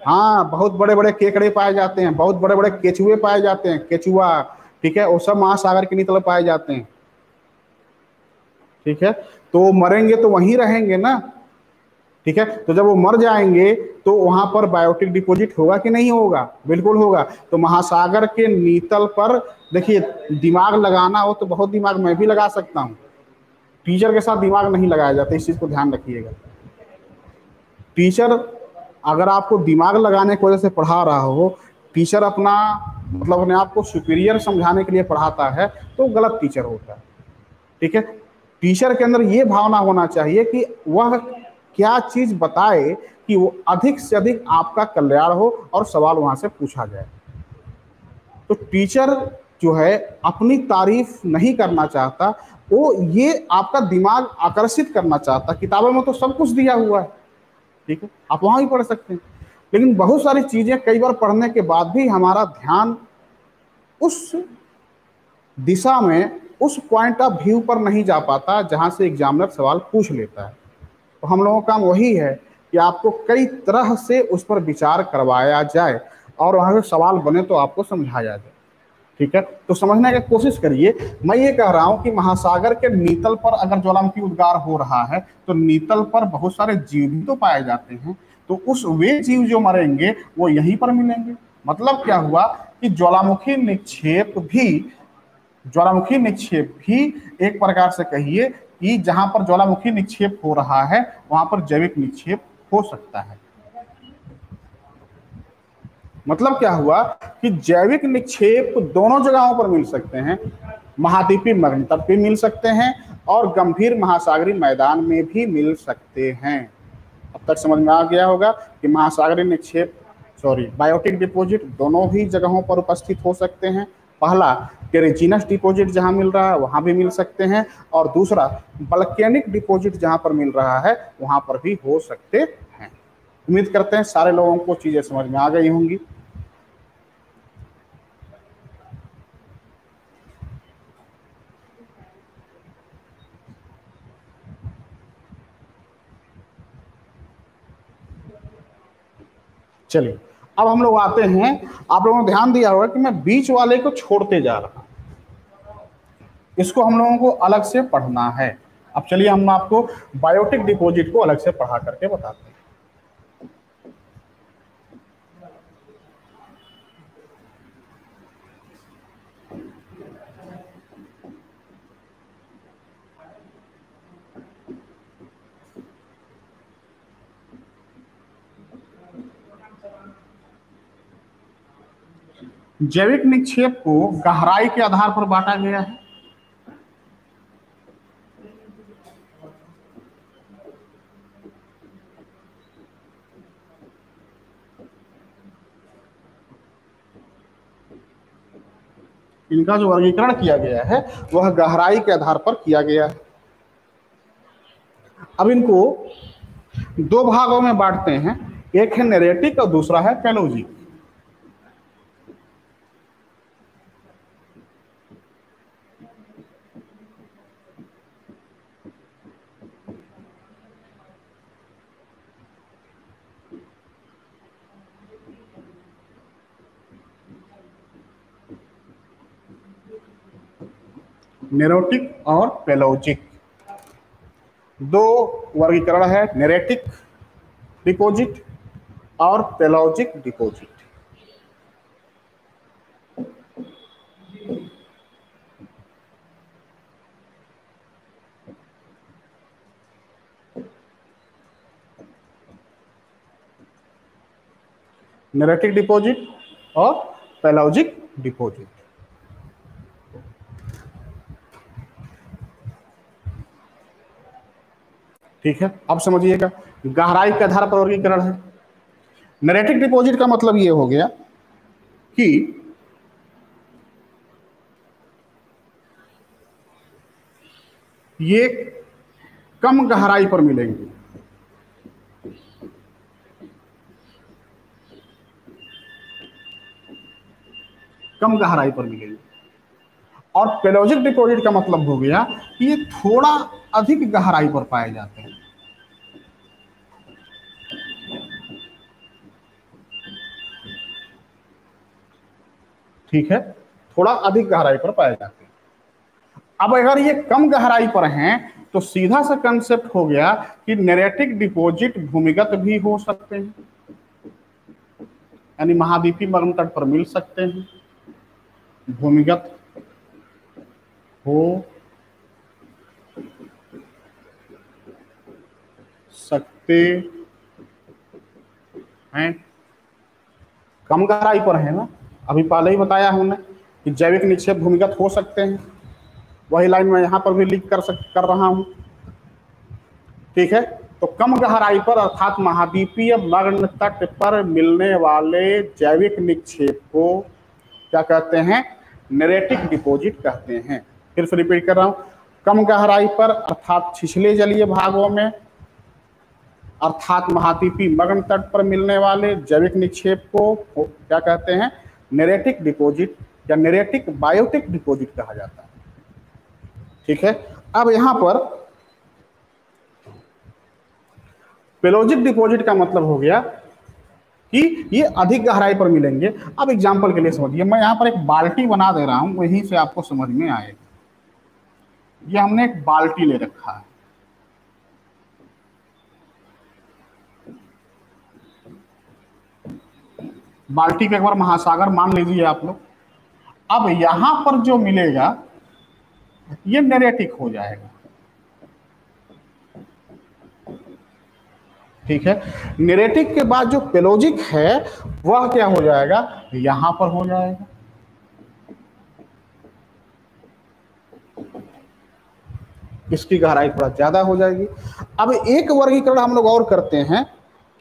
हाँ बहुत बड़े बड़े केकड़े पाए जाते हैं, बहुत बड़े बड़े केचुए पाए जाते हैं, केचुआ, ठीक है? वो सब महासागर के नीतल पाए जाते हैं। ठीक है? तो मरेंगे तो वहीं रहेंगे ना? ठीक है? तो जब वो मर जाएँगे तो वहाँ पर बायोटिक डिपोजिट होगा कि नहीं होगा? बिल्कुल होगा। तो महासागर के नीतल पर, देखिए, दिमाग लगाना हो तो बहुत दिमाग मैं भी लगा सकता हूँ। टीचर के साथ दिमाग नहीं लगाया जाता, इस चीज़ को ध्यान रखिएगा। टीचर अगर आपको दिमाग लगाने की वजह से पढ़ा रहा हो टीचर अपना मतलब अपने आप को सुपीरियर समझाने के लिए पढ़ाता है तो गलत टीचर होता है। ठीक है? टीचर के अंदर ये भावना होना चाहिए कि वह क्या चीज़ बताए कि वो अधिक से अधिक आपका कल्याण हो और सवाल वहाँ से पूछा जाए? तो टीचर जो है, अपनी तारीफ़ नहीं करना चाहता, वो ये आपका दिमाग आकर्षित करना चाहता। किताबों में तो सब कुछ दिया हुआ है, ठीक है? आप वहाँ भी पढ़ सकते हैं। लेकिन बहुत सारी चीज़ें कई बार पढ़ने के बाद भी हमारा ध्यान उस दिशा में, उस पॉइंट ऑफ़ व्यू पर नहीं जा पाता, जहाँ से एग्जामिनर सवाल पूछ लेता है। तो हम लोगों का काम वही है कि आपको कई तरह से उस पर विचार करवाया जाए और वहाँ से सवाल बने तो आपको समझाया जाए। ठीक है? तो समझने की कोशिश करिए। मैं ये कह रहा हूँ कि महासागर के नीतल पर अगर ज्वालामुखी उद्गार हो रहा है तो नीतल पर बहुत सारे जीव भी तो पाए जाते हैं। तो उस वे जीव जो मरेंगे, वो यहीं पर मिलेंगे। मतलब क्या हुआ कि ज्वालामुखी निक्षेप भी, ज्वालामुखी निक्षेप भी एक प्रकार से कहिए कि जहाँ पर ज्वालामुखी निक्षेप हो रहा है, वहाँ पर जैविक निक्षेप हो सकता है। मतलब क्या हुआ कि जैविक निक्षेप दोनों जगहों पर मिल सकते हैं। महाद्वीपी मग्न तट भी मिल सकते हैं और गंभीर महासागरी मैदान में भी मिल सकते हैं। अब तक समझ में आ गया होगा कि महासागरी निक्षेप सॉरी बायोटिक डिपोजिट दोनों ही जगहों पर उपस्थित हो सकते हैं। पहला टेरेजिनस डिपॉजिट जहाँ मिल रहा है, वहाँ भी मिल सकते हैं। और दूसरा, बल्केनिक डिपॉजिट जहाँ पर मिल रहा है, वहाँ पर भी हो सकते हैं। उम्मीद करते हैं सारे लोगों को चीज़ें समझ में आ गई होंगी। चलिए। अब हम लोग आते हैं। आप लोगों ने ध्यान दिया होगा कि मैं बीच वाले को छोड़ते जा रहा इसको हम लोगों को अलग से पढ़ना है। अब चलिए हम आपको बायोटिक डिपोजिट को अलग से पढ़ा करके बताते हैं। जैविक निक्षेप को गहराई के आधार पर बांटा गया है। इनका जो वर्गीकरण किया गया है, वह गहराई के आधार पर किया गया है। अब इनको दो भागों में बांटते हैं, एक है नेरेटिक और दूसरा है पेलोजिक नेरोटिक और पेलोजिक दो वर्गीकरण है नेरेटिक डिपोजिट और पेलोजिक डिपोजिट नेरेटिक डिपॉजिट और पेलोजिक डिपॉजिट ठीक है? अब समझिएगा, गहराई के आधार पर वर्गीकरण है। नरेटिक डिपॉजिट का मतलब ये हो गया कि ये कम गहराई पर मिलेंगे। कम गहराई पर मिलेंगे। और पेलोजिक डिपॉजिट का मतलब हो गया कि ये थोड़ा अधिक गहराई पर पाए जाते हैं। ठीक है? थोड़ा अधिक गहराई पर पाए जाते हैं। अब अगर ये कम गहराई पर हैं तो सीधा सा कंसेप्ट हो गया कि नेरेटिक डिपोजिट भूमिगत भी हो सकते हैं। यानी महाद्वीपी मग्न तट पर मिल सकते हैं। भूमिगत हो सकते हैं। कम गहराई पर है ना? अभी पहले ही बताया हमने कि जैविक निक्षेप भूमिगत हो सकते हैं। वही लाइन मैं यहाँ पर भी लिख कर सक, कर रहा हूँ। ठीक है? तो कम गहराई पर अर्थात महाद्वीपीय मग्न तट पर मिलने वाले जैविक निक्षेप को क्या कहते हैं? नेरेटिक डिपॉजिट कहते हैं। फिर से रिपीट कर रहा हूँ। कम गहराई पर अर्थात छिछले जलीय भागों में अर्थात महाद्वीपी मग्न तट पर मिलने वाले जैविक निक्षेप को क्या कहते हैं? नेरेटिक डिपॉजिट या नेरेटिक बायोटिक डिपॉजिट कहा जाता है। ठीक है? अब यहाँ पर पेलोजिक डिपॉजिट का मतलब हो गया कि ये अधिक गहराई पर मिलेंगे। अब एग्ज़ाम्पल के लिए समझिए, मैं यहाँ पर एक बाल्टी बना दे रहा हूँ, वहीं से आपको समझ में आएगा। ये हमने एक बाल्टी ले रखा है। बाल्टी के एक बार महासागर मान लीजिए आप लोग। अब यहाँ पर जो मिलेगा, ये नेरेटिक हो जाएगा। ठीक है? नेरेटिक के बाद जो पेलोजिक है, वह क्या हो जाएगा? यहाँ पर हो जाएगा। इसकी गहराई थोड़ा ज़्यादा हो जाएगी। अब एक वर्गीकरण हम लोग और करते हैं।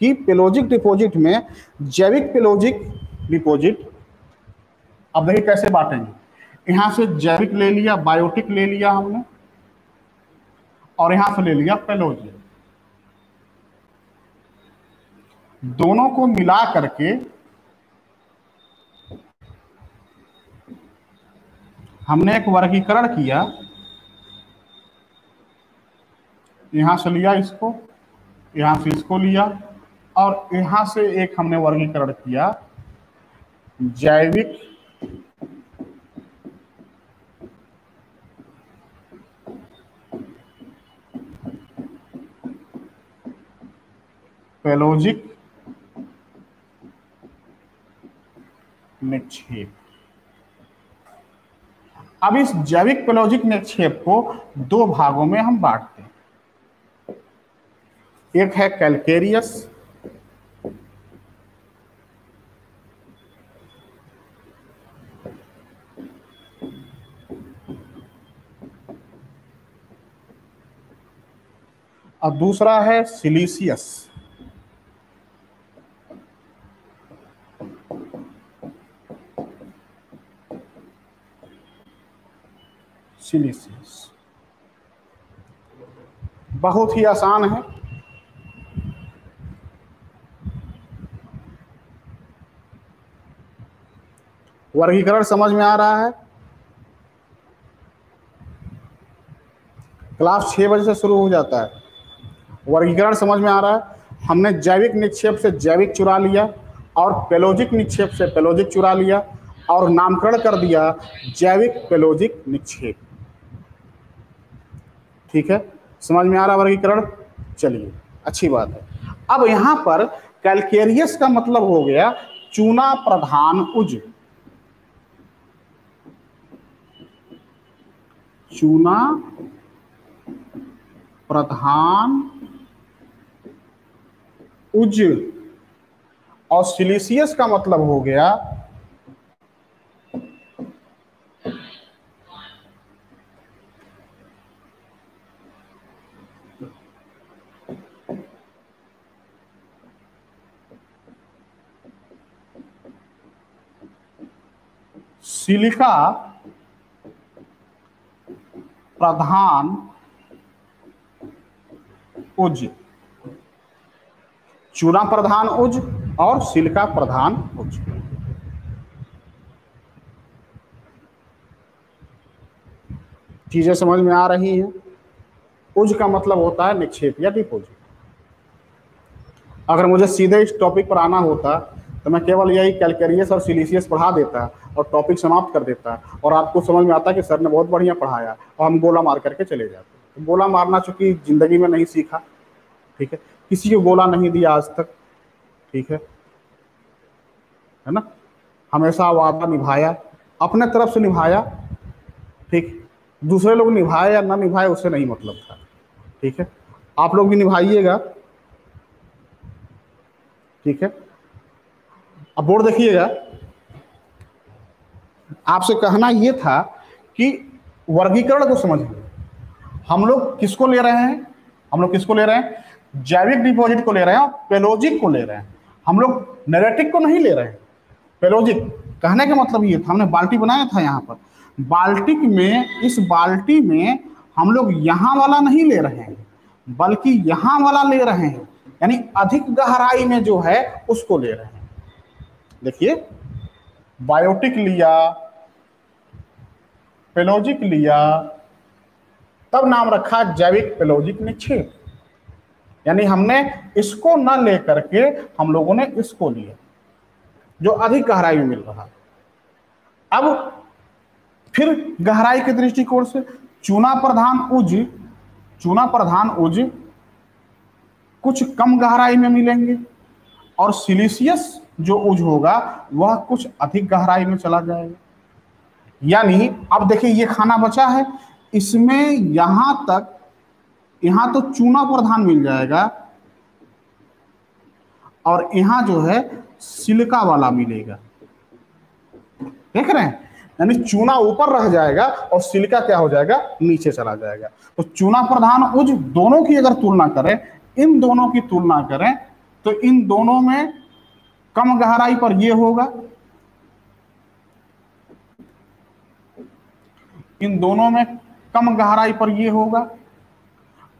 कि पेलोजिक डिपोजिट में जैविक पेलोजिक डिपोजिट, अब देखिए कैसे बांटेंगे। यहाँ से जैविक ले लिया, बायोटिक ले लिया हमने, और यहाँ से ले लिया पेलोजिक। दोनों को मिला करके हमने एक वर्गीकरण किया। यहाँ से लिया इसको, यहाँ से इसको लिया। और यहाँ से एक हमने वर्गीकरण किया। जैविक पेलोजिक निक्षेप। अब इस जैविक पेलोजिक निक्षेप को दो भागों में हम बांटते हैं। एक है कैलकेरियस और दूसरा है सिलीसियस। सिलीसियस। बहुत ही आसान है। वर्गीकरण समझ में आ रहा है। क्लास छह बजे से शुरू हो जाता है। वर्गीकरण समझ में आ रहा है। हमने जैविक निक्षेप से जैविक चुरा लिया और पेलोजिक निक्षेप से पेलोजिक चुरा लिया और नामकरण कर दिया जैविक पेलोजिक निक्षेप। ठीक है? समझ में आ रहा वर्गीकरण? चलिए, अच्छी बात है। अब यहाँ पर कैलकेरियस का मतलब हो गया चूना प्रधान उज। चूना प्रधान उज और सिलिसियस का मतलब हो गया सिलिका प्रधान उज। चूना प्रधान उज और सिलिका प्रधान उज। चीज़ें समझ में आ रही हैं। उज का मतलब होता है निक्षेप या डिपोजिट अगर मुझे सीधे इस टॉपिक पर आना होता तो मैं केवल यही कैलकेरियस और सिलिसियस पढ़ा देता और टॉपिक समाप्त कर देता और आपको समझ में आता कि सर ने बहुत बढ़िया पढ़ाया और हम गोला मार करके चले जाते। तो गोला मारना चूँकि ज़िंदगी में नहीं सीखा, ठीक है? किसी को गोला नहीं दिया आज तक। ठीक है? है ना? हमेशा वादा निभाया, अपने तरफ़ से निभाया, ठीक? दूसरे लोग निभाए या ना निभाए उससे नहीं मतलब था। ठीक है? आप लोग भी निभाइएगा। ठीक है? अब बोर्ड देखिएगा। आपसे कहना यह था कि वर्गीकरण को समझिए। हम लोग किसको ले रहे हैं? हम लोग किसको ले रहे हैं? जैविक डिपॉजिट को ले रहे हैं और पेलोजिक को ले रहे हैं। हम लोग नेरेटिक को नहीं ले रहे हैं। पेलोजिक, कहने का मतलब ये था, हमने बाल्टी बनाया था यहाँ पर। बाल्टिक में, इस बाल्टी में हम लोग यहाँ वाला नहीं ले रहे हैं, बल्कि यहाँ वाला ले रहे हैं। यानी अधिक गहराई में जो है, उसको ले रहे हैं। देखिए बायोटिक लिया, पेलोजिक लिया, तब नाम रखा जैविक पेलोजिक निक्षेप। यानी हमने इसको न लेकर के हम लोगों ने इसको लिया, जो अधिक गहराई में मिल रहा। अब फिर गहराई के दृष्टिकोण से, चूना प्रधान उज चूना प्रधान उज कुछ कम गहराई में मिलेंगे और सिलिसियस जो उज होगा, वह कुछ अधिक गहराई में चला जाएगा। यानी, अब देखिए ये खाना बचा है, इसमें यहाँ तक यहाँ तो चूना प्रधान मिल जाएगा और यहाँ जो है सिलिका वाला मिलेगा। देख रहे हैं? यानी चूना ऊपर रह जाएगा और सिलिका क्या हो जाएगा? नीचे चला जाएगा। तो चूना प्रधान उज दोनों की अगर तुलना करें, इन दोनों की तुलना करें तो इन दोनों में कम गहराई पर यह होगा। इन दोनों में कम गहराई पर यह होगा।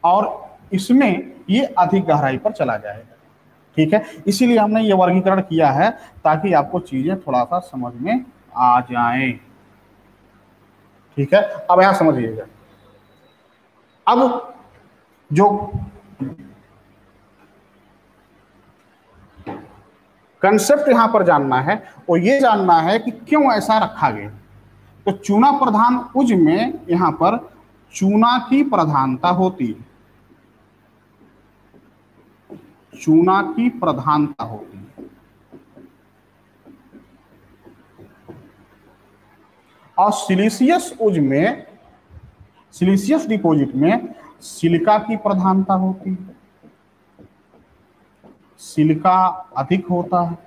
और इसमें ये अधिक गहराई पर चला जाएगा। ठीक है? इसीलिए हमने ये वर्गीकरण किया है ताकि आपको चीज़ें थोड़ा सा समझ में आ जाए। ठीक है? अब यहाँ समझिएगा। अब जो कंसेप्ट यहाँ पर जानना है, वो ये जानना है कि क्यों ऐसा रखा गया। तो चूना प्रधान उज में यहाँ पर चूना की प्रधानता होती है। चूना की प्रधानता होती है। और सिलिसियस उज में, सिलिसियस डिपोजिट में सिलिका की प्रधानता होती है। सिलिका अधिक होता है।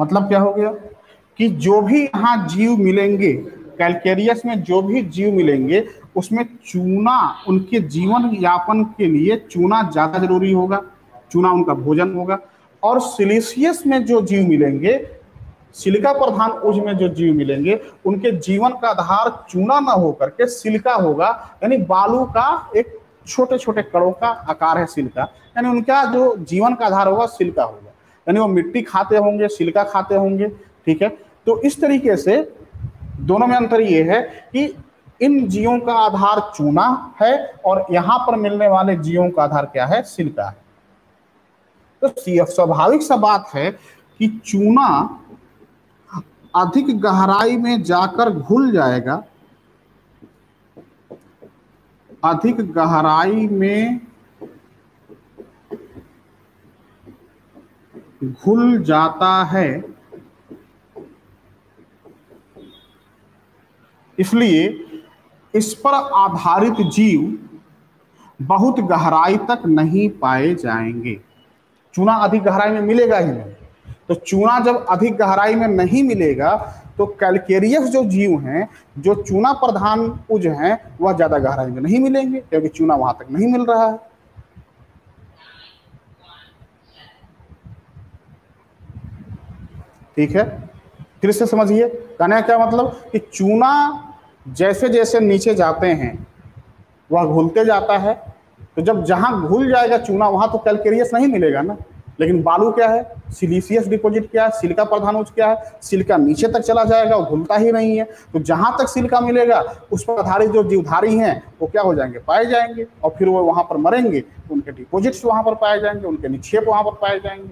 मतलब क्या हो गया? कि जो भी यहाँ जीव मिलेंगे, कैलकेरियस में जो भी जीव मिलेंगे उसमें चूना, उनके जीवन यापन के लिए चूना ज़्यादा ज़रूरी होगा, चूना उनका भोजन होगा। और सिलिसियस में जो जीव मिलेंगे, सिलिका प्रधान उज में जो जीव मिलेंगे, उनके जीवन का आधार चूना ना होकर के सिलिका होगा। यानी बालू का एक छोटे छोटे कड़ों का आकार है सिल्का। यानी उनका जो जीवन का आधार होगा, सिल्का होगा। यानी वो मिट्टी खाते होंगे, सिल्का खाते होंगे, ठीक है? तो इस तरीके से दोनों में अंतर ये है कि इन जीवों का आधार चूना है और यहाँ पर मिलने वाले जीवों का आधार क्या है? सिल्का है। तो स्वाभाविक सा बात है कि चूना अधिक गहराई में जाकर घुल जाएगा, अधिक गहराई में घुल जाता है। इसलिए इस पर आधारित जीव बहुत गहराई तक नहीं पाए जाएँगे। चूना अधिक गहराई में मिलेगा ही नहीं। तो चूना जब अधिक गहराई में नहीं मिलेगा तो कैलकेरियस जो जीव हैं, जो चूना प्रधान उज हैं, वह ज़्यादा गहराई में नहीं मिलेंगे, क्योंकि चूना वहाँ तक नहीं मिल रहा है। ठीक है? फिर से समझिए। कहने क्या मतलब? कि चूना जैसे जैसे नीचे जाते हैं, वह घुलते जाता है। तो जब जहाँ घुल जाएगा चूना, वहाँ तो कैलकेरियस नहीं मिलेगा ना। लेकिन बालू क्या है? सिलिसियस डिपॉजिट क्या है सिलिका प्रधानोज क्या है सिलिका नीचे तक चला जाएगा, वो घुलता ही नहीं है। तो जहाँ तक सिलिका मिलेगा, उस पर आधारित जो जीवधारी हैं, वो क्या हो जाएँगे? पाए जाएँगे। और फिर वो वहाँ पर मरेंगे तो उनके डिपोजिट्स वहाँ पर पाए जाएँगे, उनके निक्षेप वहाँ पर पाए जाएँगे।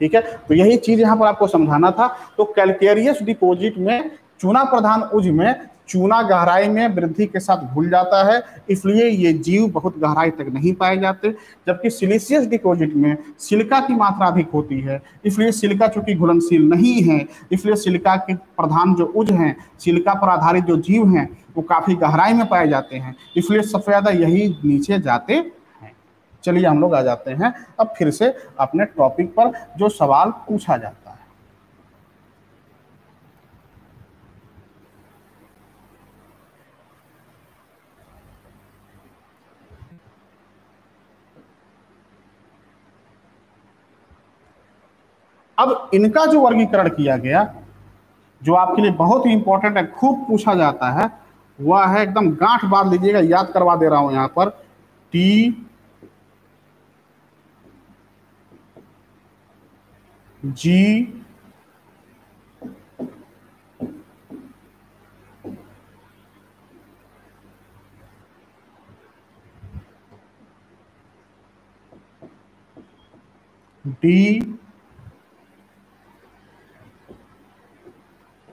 ठीक है? तो यही चीज़ यहाँ पर आपको समझाना था। तो कैलकेरियस डिपोजिट में चूना प्रधान उज में चूना गहराई में वृद्धि के साथ घुल जाता है, इसलिए ये जीव बहुत गहराई तक नहीं पाए जाते, जबकि सिलिसियस डिपोजिट में सिलिका की मात्रा अधिक होती है, इसलिए सिलिका चूँकि घुलनशील नहीं है, इसलिए सिलिका के प्रधान जो उज हैं, सिलिका पर आधारित जो जीव हैं, वो काफ़ी गहराई में पाए जाते हैं, इसलिए सबसे ज़्यादा यही नीचे जाते हैं। चलिए हम लोग आ जाते हैं, अब फिर से अपने टॉपिक पर जो सवाल पूछा जाता अब इनका जो वर्गीकरण किया गया, जो आपके लिए बहुत ही इंपॉर्टेंट है, खूब पूछा जाता है, वह है एकदम गांठ बाँध लीजिएगा, याद करवा दे रहा हूँ यहाँ पर टी जी डी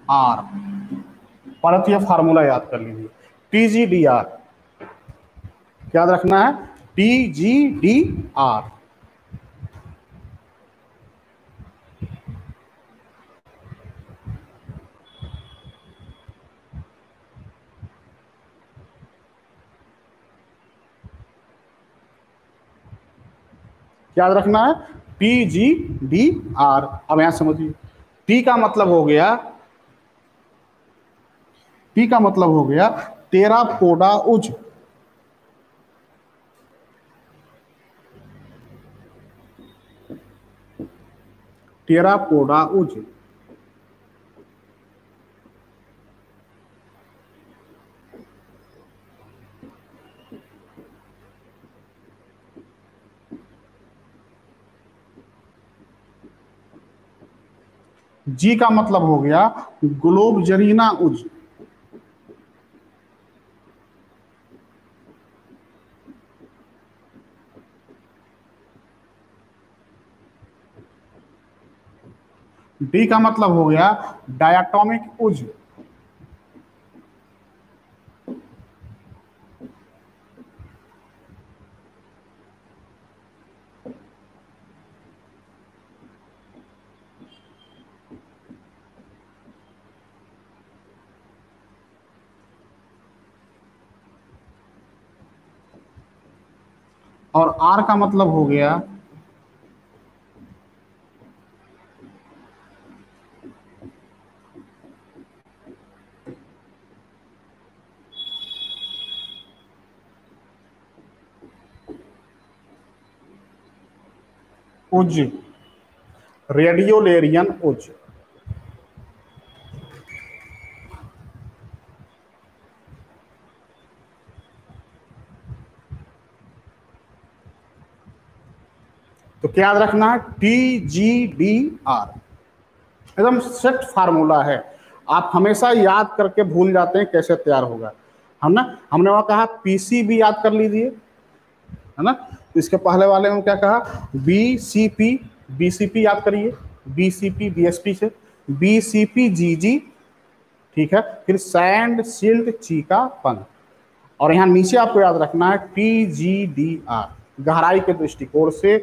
आर। परत यह फार्मूला याद कर लीजिए। टी जी डी आर याद रखना है टी जी डी आर याद रखना है पी जी डी आर अब यहाँ समझिए। टी का मतलब हो गया टी का मतलब हो गया तेरा पोडा उज। तेरा पोडा उज। जी का मतलब हो गया ग्लोब जरीना उज। डी का मतलब हो गया डायटोमिक उज और आर का मतलब हो गया उज। रेडियोलेरियन उज। तो क्या याद रखना है? टी जी डी आर एकदम सेट फार्मूला है। आप हमेशा याद करके भूल जाते हैं कैसे तैयार होगा। हम ना हमने वहाँ कहा पीसी भी याद कर लीजिए। है ना? तो इसके पहले वाले में क्या कहा? B C P B C P याद करिए। B C P B S P से। B C P G G ठीक है? फिर सैंड सिल्ट चीका पंख और यहाँ नीचे आपको याद रखना है पी जी डी आर गहराई के दृष्टिकोण से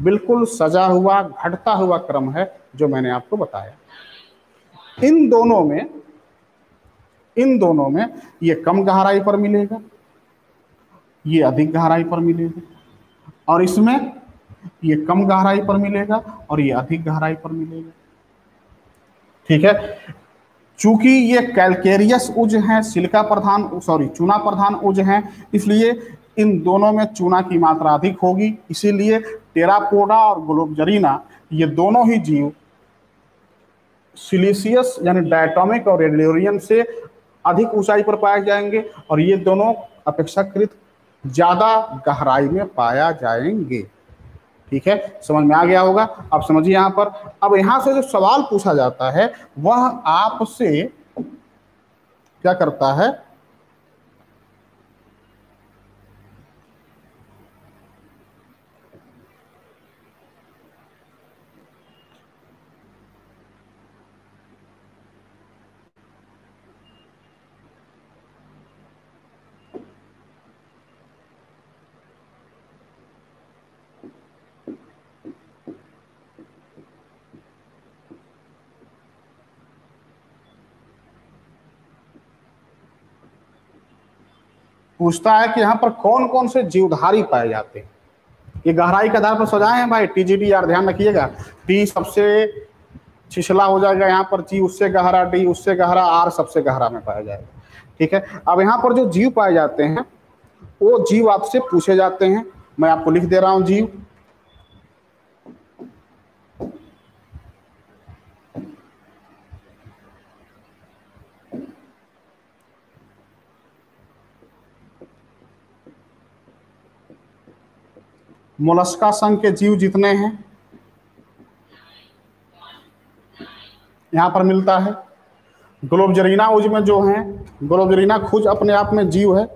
बिल्कुल सजा हुआ, घटता हुआ क्रम है, जो मैंने आपको बताया। इन दोनों में, इन दोनों में ये कम गहराई पर मिलेगा ये अधिक गहराई पर मिलेगा और इसमें ये कम गहराई पर मिलेगा और ये अधिक गहराई पर मिलेगा। ठीक है? चूँकि ये कैलकेरियस उज हैं, सिलिका प्रधान, सॉरी, चूना प्रधान उज हैं, इसलिए इन दोनों में चूना की मात्रा अधिक होगी। इसीलिए टेरापोडा और ग्लोबजरीना, ये दोनों ही जीव सिलिसियस यानी डायटोमिक और रेडियोरियन से अधिक ऊंचाई पर पाए जाएँगे और ये दोनों अपेक्षाकृत ज़्यादा गहराई में पाया जाएँगे। ठीक है? समझ में आ गया होगा? अब समझिए यहाँ पर। अब यहाँ से जो सवाल पूछा जाता है, वह आपसे क्या करता है? पूछता है कि यहाँ पर कौन कौन से जीवधारी पाए जाते हैं। ये गहराई के आधार पर सजाए हैं भाई टी जी डी यार ध्यान रखिएगा। टी सबसे छिछला हो जाएगा यहाँ पर जी उससे गहरा, डी उससे गहरा, आर सबसे गहरा में पाया जाएगा। ठीक है? अब यहाँ पर जो जीव पाए जाते हैं, वो जीव आपसे पूछे जाते हैं। मैं आपको लिख दे रहा हूँ जीव। मोलस्का संघ के जीव जितने हैं, यहाँ पर मिलता है। ग्लोबजरीना उज में जो है, ग्लोबजरीना खुद अपने आप में जीव है।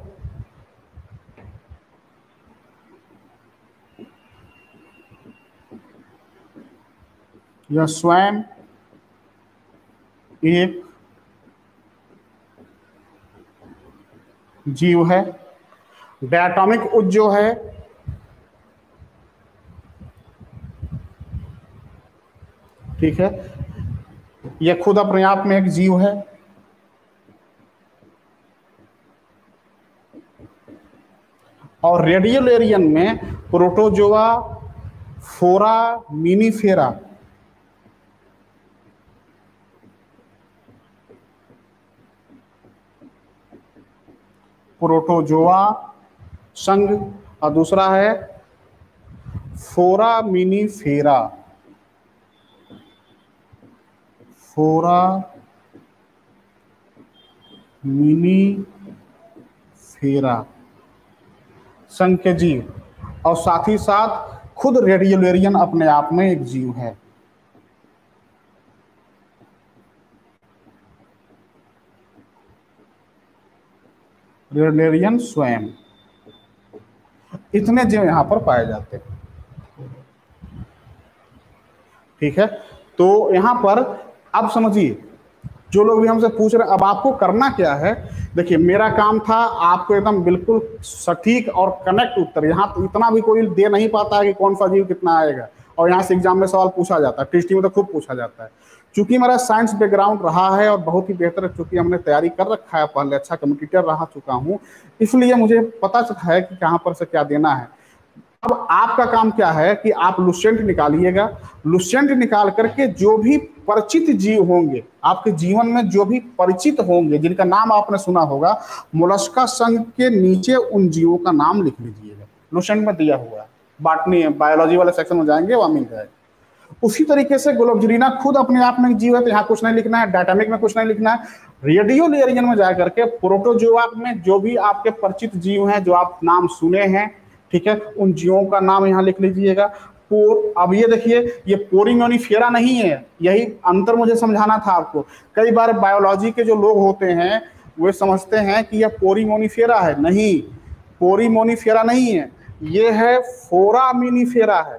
यह स्वयं एक जीव है। डायटोमिक उज जो है ठीक है? यह खुद अपने आप में एक जीव है। और रेडियल एरियन में प्रोटोजोआ, फोरा, मिनीफेरा, प्रोटोजोआ संघ, और दूसरा है फोरा मिनीफेरा। फोरा मिनी फेरा। के जीव और साथ ही साथ खुद रेडियोलेरियन अपने आप में एक जीव है। रेडियोलेरियन स्वयं। इतने जीव यहाँ पर पाए जाते हैं। ठीक है? तो यहाँ पर अब समझिए, जो लोग भी हमसे पूछ रहे हैं, अब आपको करना क्या है? देखिए, मेरा काम था आपको एकदम बिल्कुल सटीक और कनेक्ट उत्तर। यहाँ तो इतना भी कोई दे नहीं पाता है कि कौन सा जीव कितना आएगा। और यहाँ से एग्ज़ाम में सवाल पूछा जाता है टेस्टिंग में तो खूब पूछा जाता है। चूँकि मेरा साइंस बैकग्राउंड रहा है और बहुत ही बेहतर चूँकि हमने तैयारी कर रखा है, पहले अच्छा कम्पिटिटर रहा चुका हूँ, इसलिए मुझे पता चलता है कि कहाँ पर से क्या देना है। अब आपका काम क्या है कि आप लुसेंट निकालिएगा। लुसेंट निकाल करके जो भी परिचित जीव होंगे, आपके जीवन में जो भी परिचित होंगे, जिनका नाम आपने सुना होगा, मोलस्का संघ के नीचे उन जीवों का नाम लिख लीजिएगा। लुसेंट में दिया हुआ है। बाटनी बायोलॉजी वाले सेक्शन में जाएँगे, वहाँ मिल जाएगा। उसी तरीके से ग्लोबजरीना खुद अपने आप में जीव है तो यहाँ कुछ नहीं लिखना है डायटामिक में कुछ नहीं लिखना है। रेडियो लेरियन में जाकर के प्रोटोजोआ में जो भी आपके परिचित जीव हैं, जो आप नाम सुने हैं ठीक है? उन जीवों का नाम यहाँ लिख लीजिएगा। पोर, अब ये देखिए, ये पोरिंगोनीफेरा नहीं है। यही अंतर मुझे समझाना था आपको। कई बार बायोलॉजी के जो लोग होते हैं, वे समझते हैं कि यह पोरीमोनीफेरा है। नहीं पोरीमोनीफेरा नहीं है। ये है फोरामिनीफेरा है।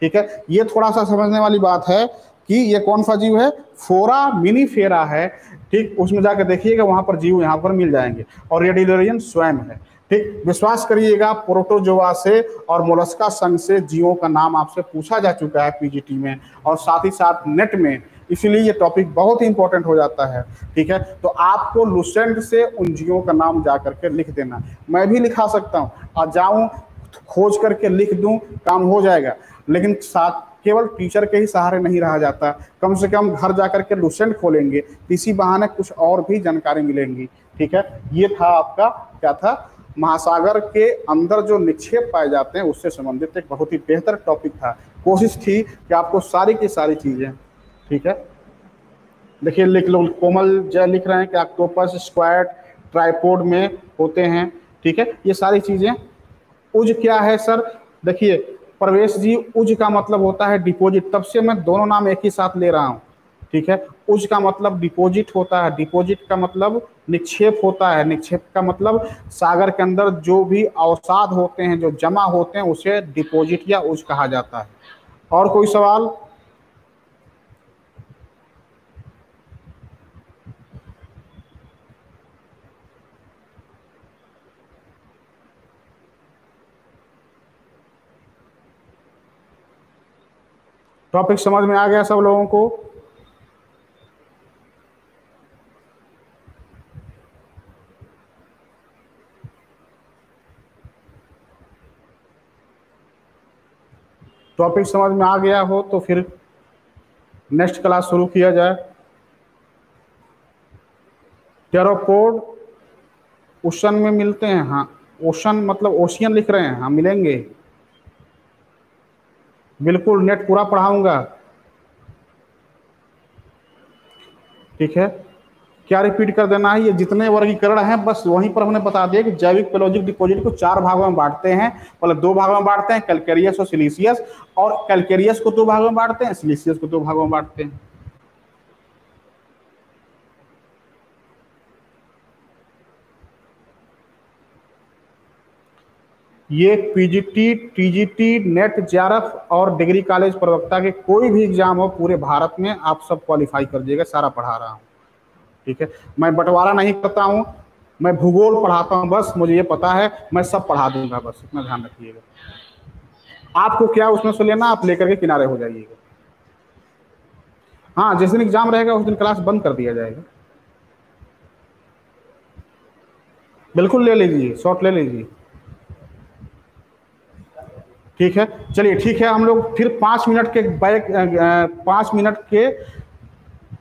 ठीक है? ये थोड़ा सा समझने वाली बात है कि ये कौन सा जीव है? फोरा मिनीफेरा है। ठीक, उसमें जाकर देखिएगा, वहाँ पर जीव यहाँ पर मिल जाएँगे। और रेडिलोरियन स्वयं है। ठीक? विश्वास करिएगा, प्रोटोजोआ से और मोलस्का संघ से जीवों का नाम आपसे पूछा जा चुका है पीजीटी में और साथ ही साथ नेट में। इसीलिए ये टॉपिक बहुत ही इंपॉर्टेंट हो जाता है, ठीक है? तो आपको लुसेंट से उन जीवों का नाम जा करके लिख देना। मैं भी लिखा सकता हूँ। और जाऊँ, खोज करके लिख दूँ, काम हो जाएगा। लेकिन साथ, केवल टीचर के ही सहारे नहीं रहा जाता। कम से कम घर जाकर के लुसेंट खोलेंगे। इसी बहाने कुछ और भी जानकारी मिलेंगी, ठीक है? ये था आपका, क्या था? महासागर के अंदर जो निक्षेप पाए जाते हैं, उससे संबंधित एक बहुत ही बेहतर टॉपिक था। कोशिश थी कि आपको सारी की सारी चीज़ें, ठीक है? देखिए, लिख लो, कोमल जय लिख रहे हैं कि ऑक्टोपस स्क्वाड ट्राईपोर्ड में होते हैं, ठीक है? ये सारी चीज़ें। उज क्या है, सर? देखिए, प्रवेश जी, उज का मतलब होता है डिपोजिट तब से मैं दोनों नाम एक ही साथ ले रहा हूँ, ठीक है? उज का मतलब डिपॉजिट होता है। डिपॉजिट का मतलब निक्षेप होता है। निक्षेप का मतलब सागर के अंदर जो भी अवसाद होते हैं, जो जमा होते हैं, उसे डिपॉजिट या उज कहा जाता है। और कोई सवाल? टॉपिक समझ में आ गया सब लोगों को? टॉपिक समझ में आ गया हो तो फिर नेक्स्ट क्लास शुरू किया जाए। टेरोपोड ओशन में मिलते हैं हाँ। ओशन मतलब ओशियन लिख रहे हैं हाँ मिलेंगे। बिल्कुल नेट पूरा पढ़ाऊँगा। ठीक है? क्या रिपीट कर देना है? ये जितने वर्गीकरण हैं, बस वहीं पर हमने बता दिया कि जैविक पेलोजिक डिपोजिट को चार भागों में बांटते हैं। मतलब दो भागों में बांटते हैं कैलकेरियस और सिलीसियस और कैलकेरियस को दो भागों में बांटते हैं सिलीसियस को दो भागों में बांटते हैं। ये पीजीटी टीजीटी नेट जेआरएफ और डिग्री कॉलेज प्रवक्ता के कोई भी एग्ज़ाम हो पूरे भारत में, आप सब क्वालिफाई कर दिएगा सारा पढ़ा रहा हूँ। ठीक है? मैं बंटवारा नहीं करता हूँ। मैं भूगोल पढ़ाता हूँ बस, मुझे ये पता है, मैं सब पढ़ा दूँगा बस, इतना ध्यान रखिएगा। आपको क्या उसमें से लेना, आप लेकर के किनारे हो जाइएगा। हाँ जिस दिन एग्ज़ाम रहेगा, उस दिन क्लास बंद कर दिया जाएगा। बिल्कुल ले लीजिए, शॉर्ट ले लीजिए। ठीक है? चलिए, ठीक है, हम लोग फिर पाँच मिनट के बैक पाँच मिनट के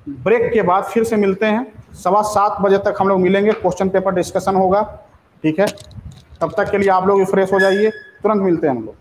ब्रेक के बाद फिर से मिलते हैं। सवा सात बजे तक हम लोग मिलेंगे क्वेश्चन पेपर डिस्कशन होगा, ठीक है? तब तक के लिए आप लोग रिफ्रेश हो जाइए, तुरंत मिलते हैं हम लोग।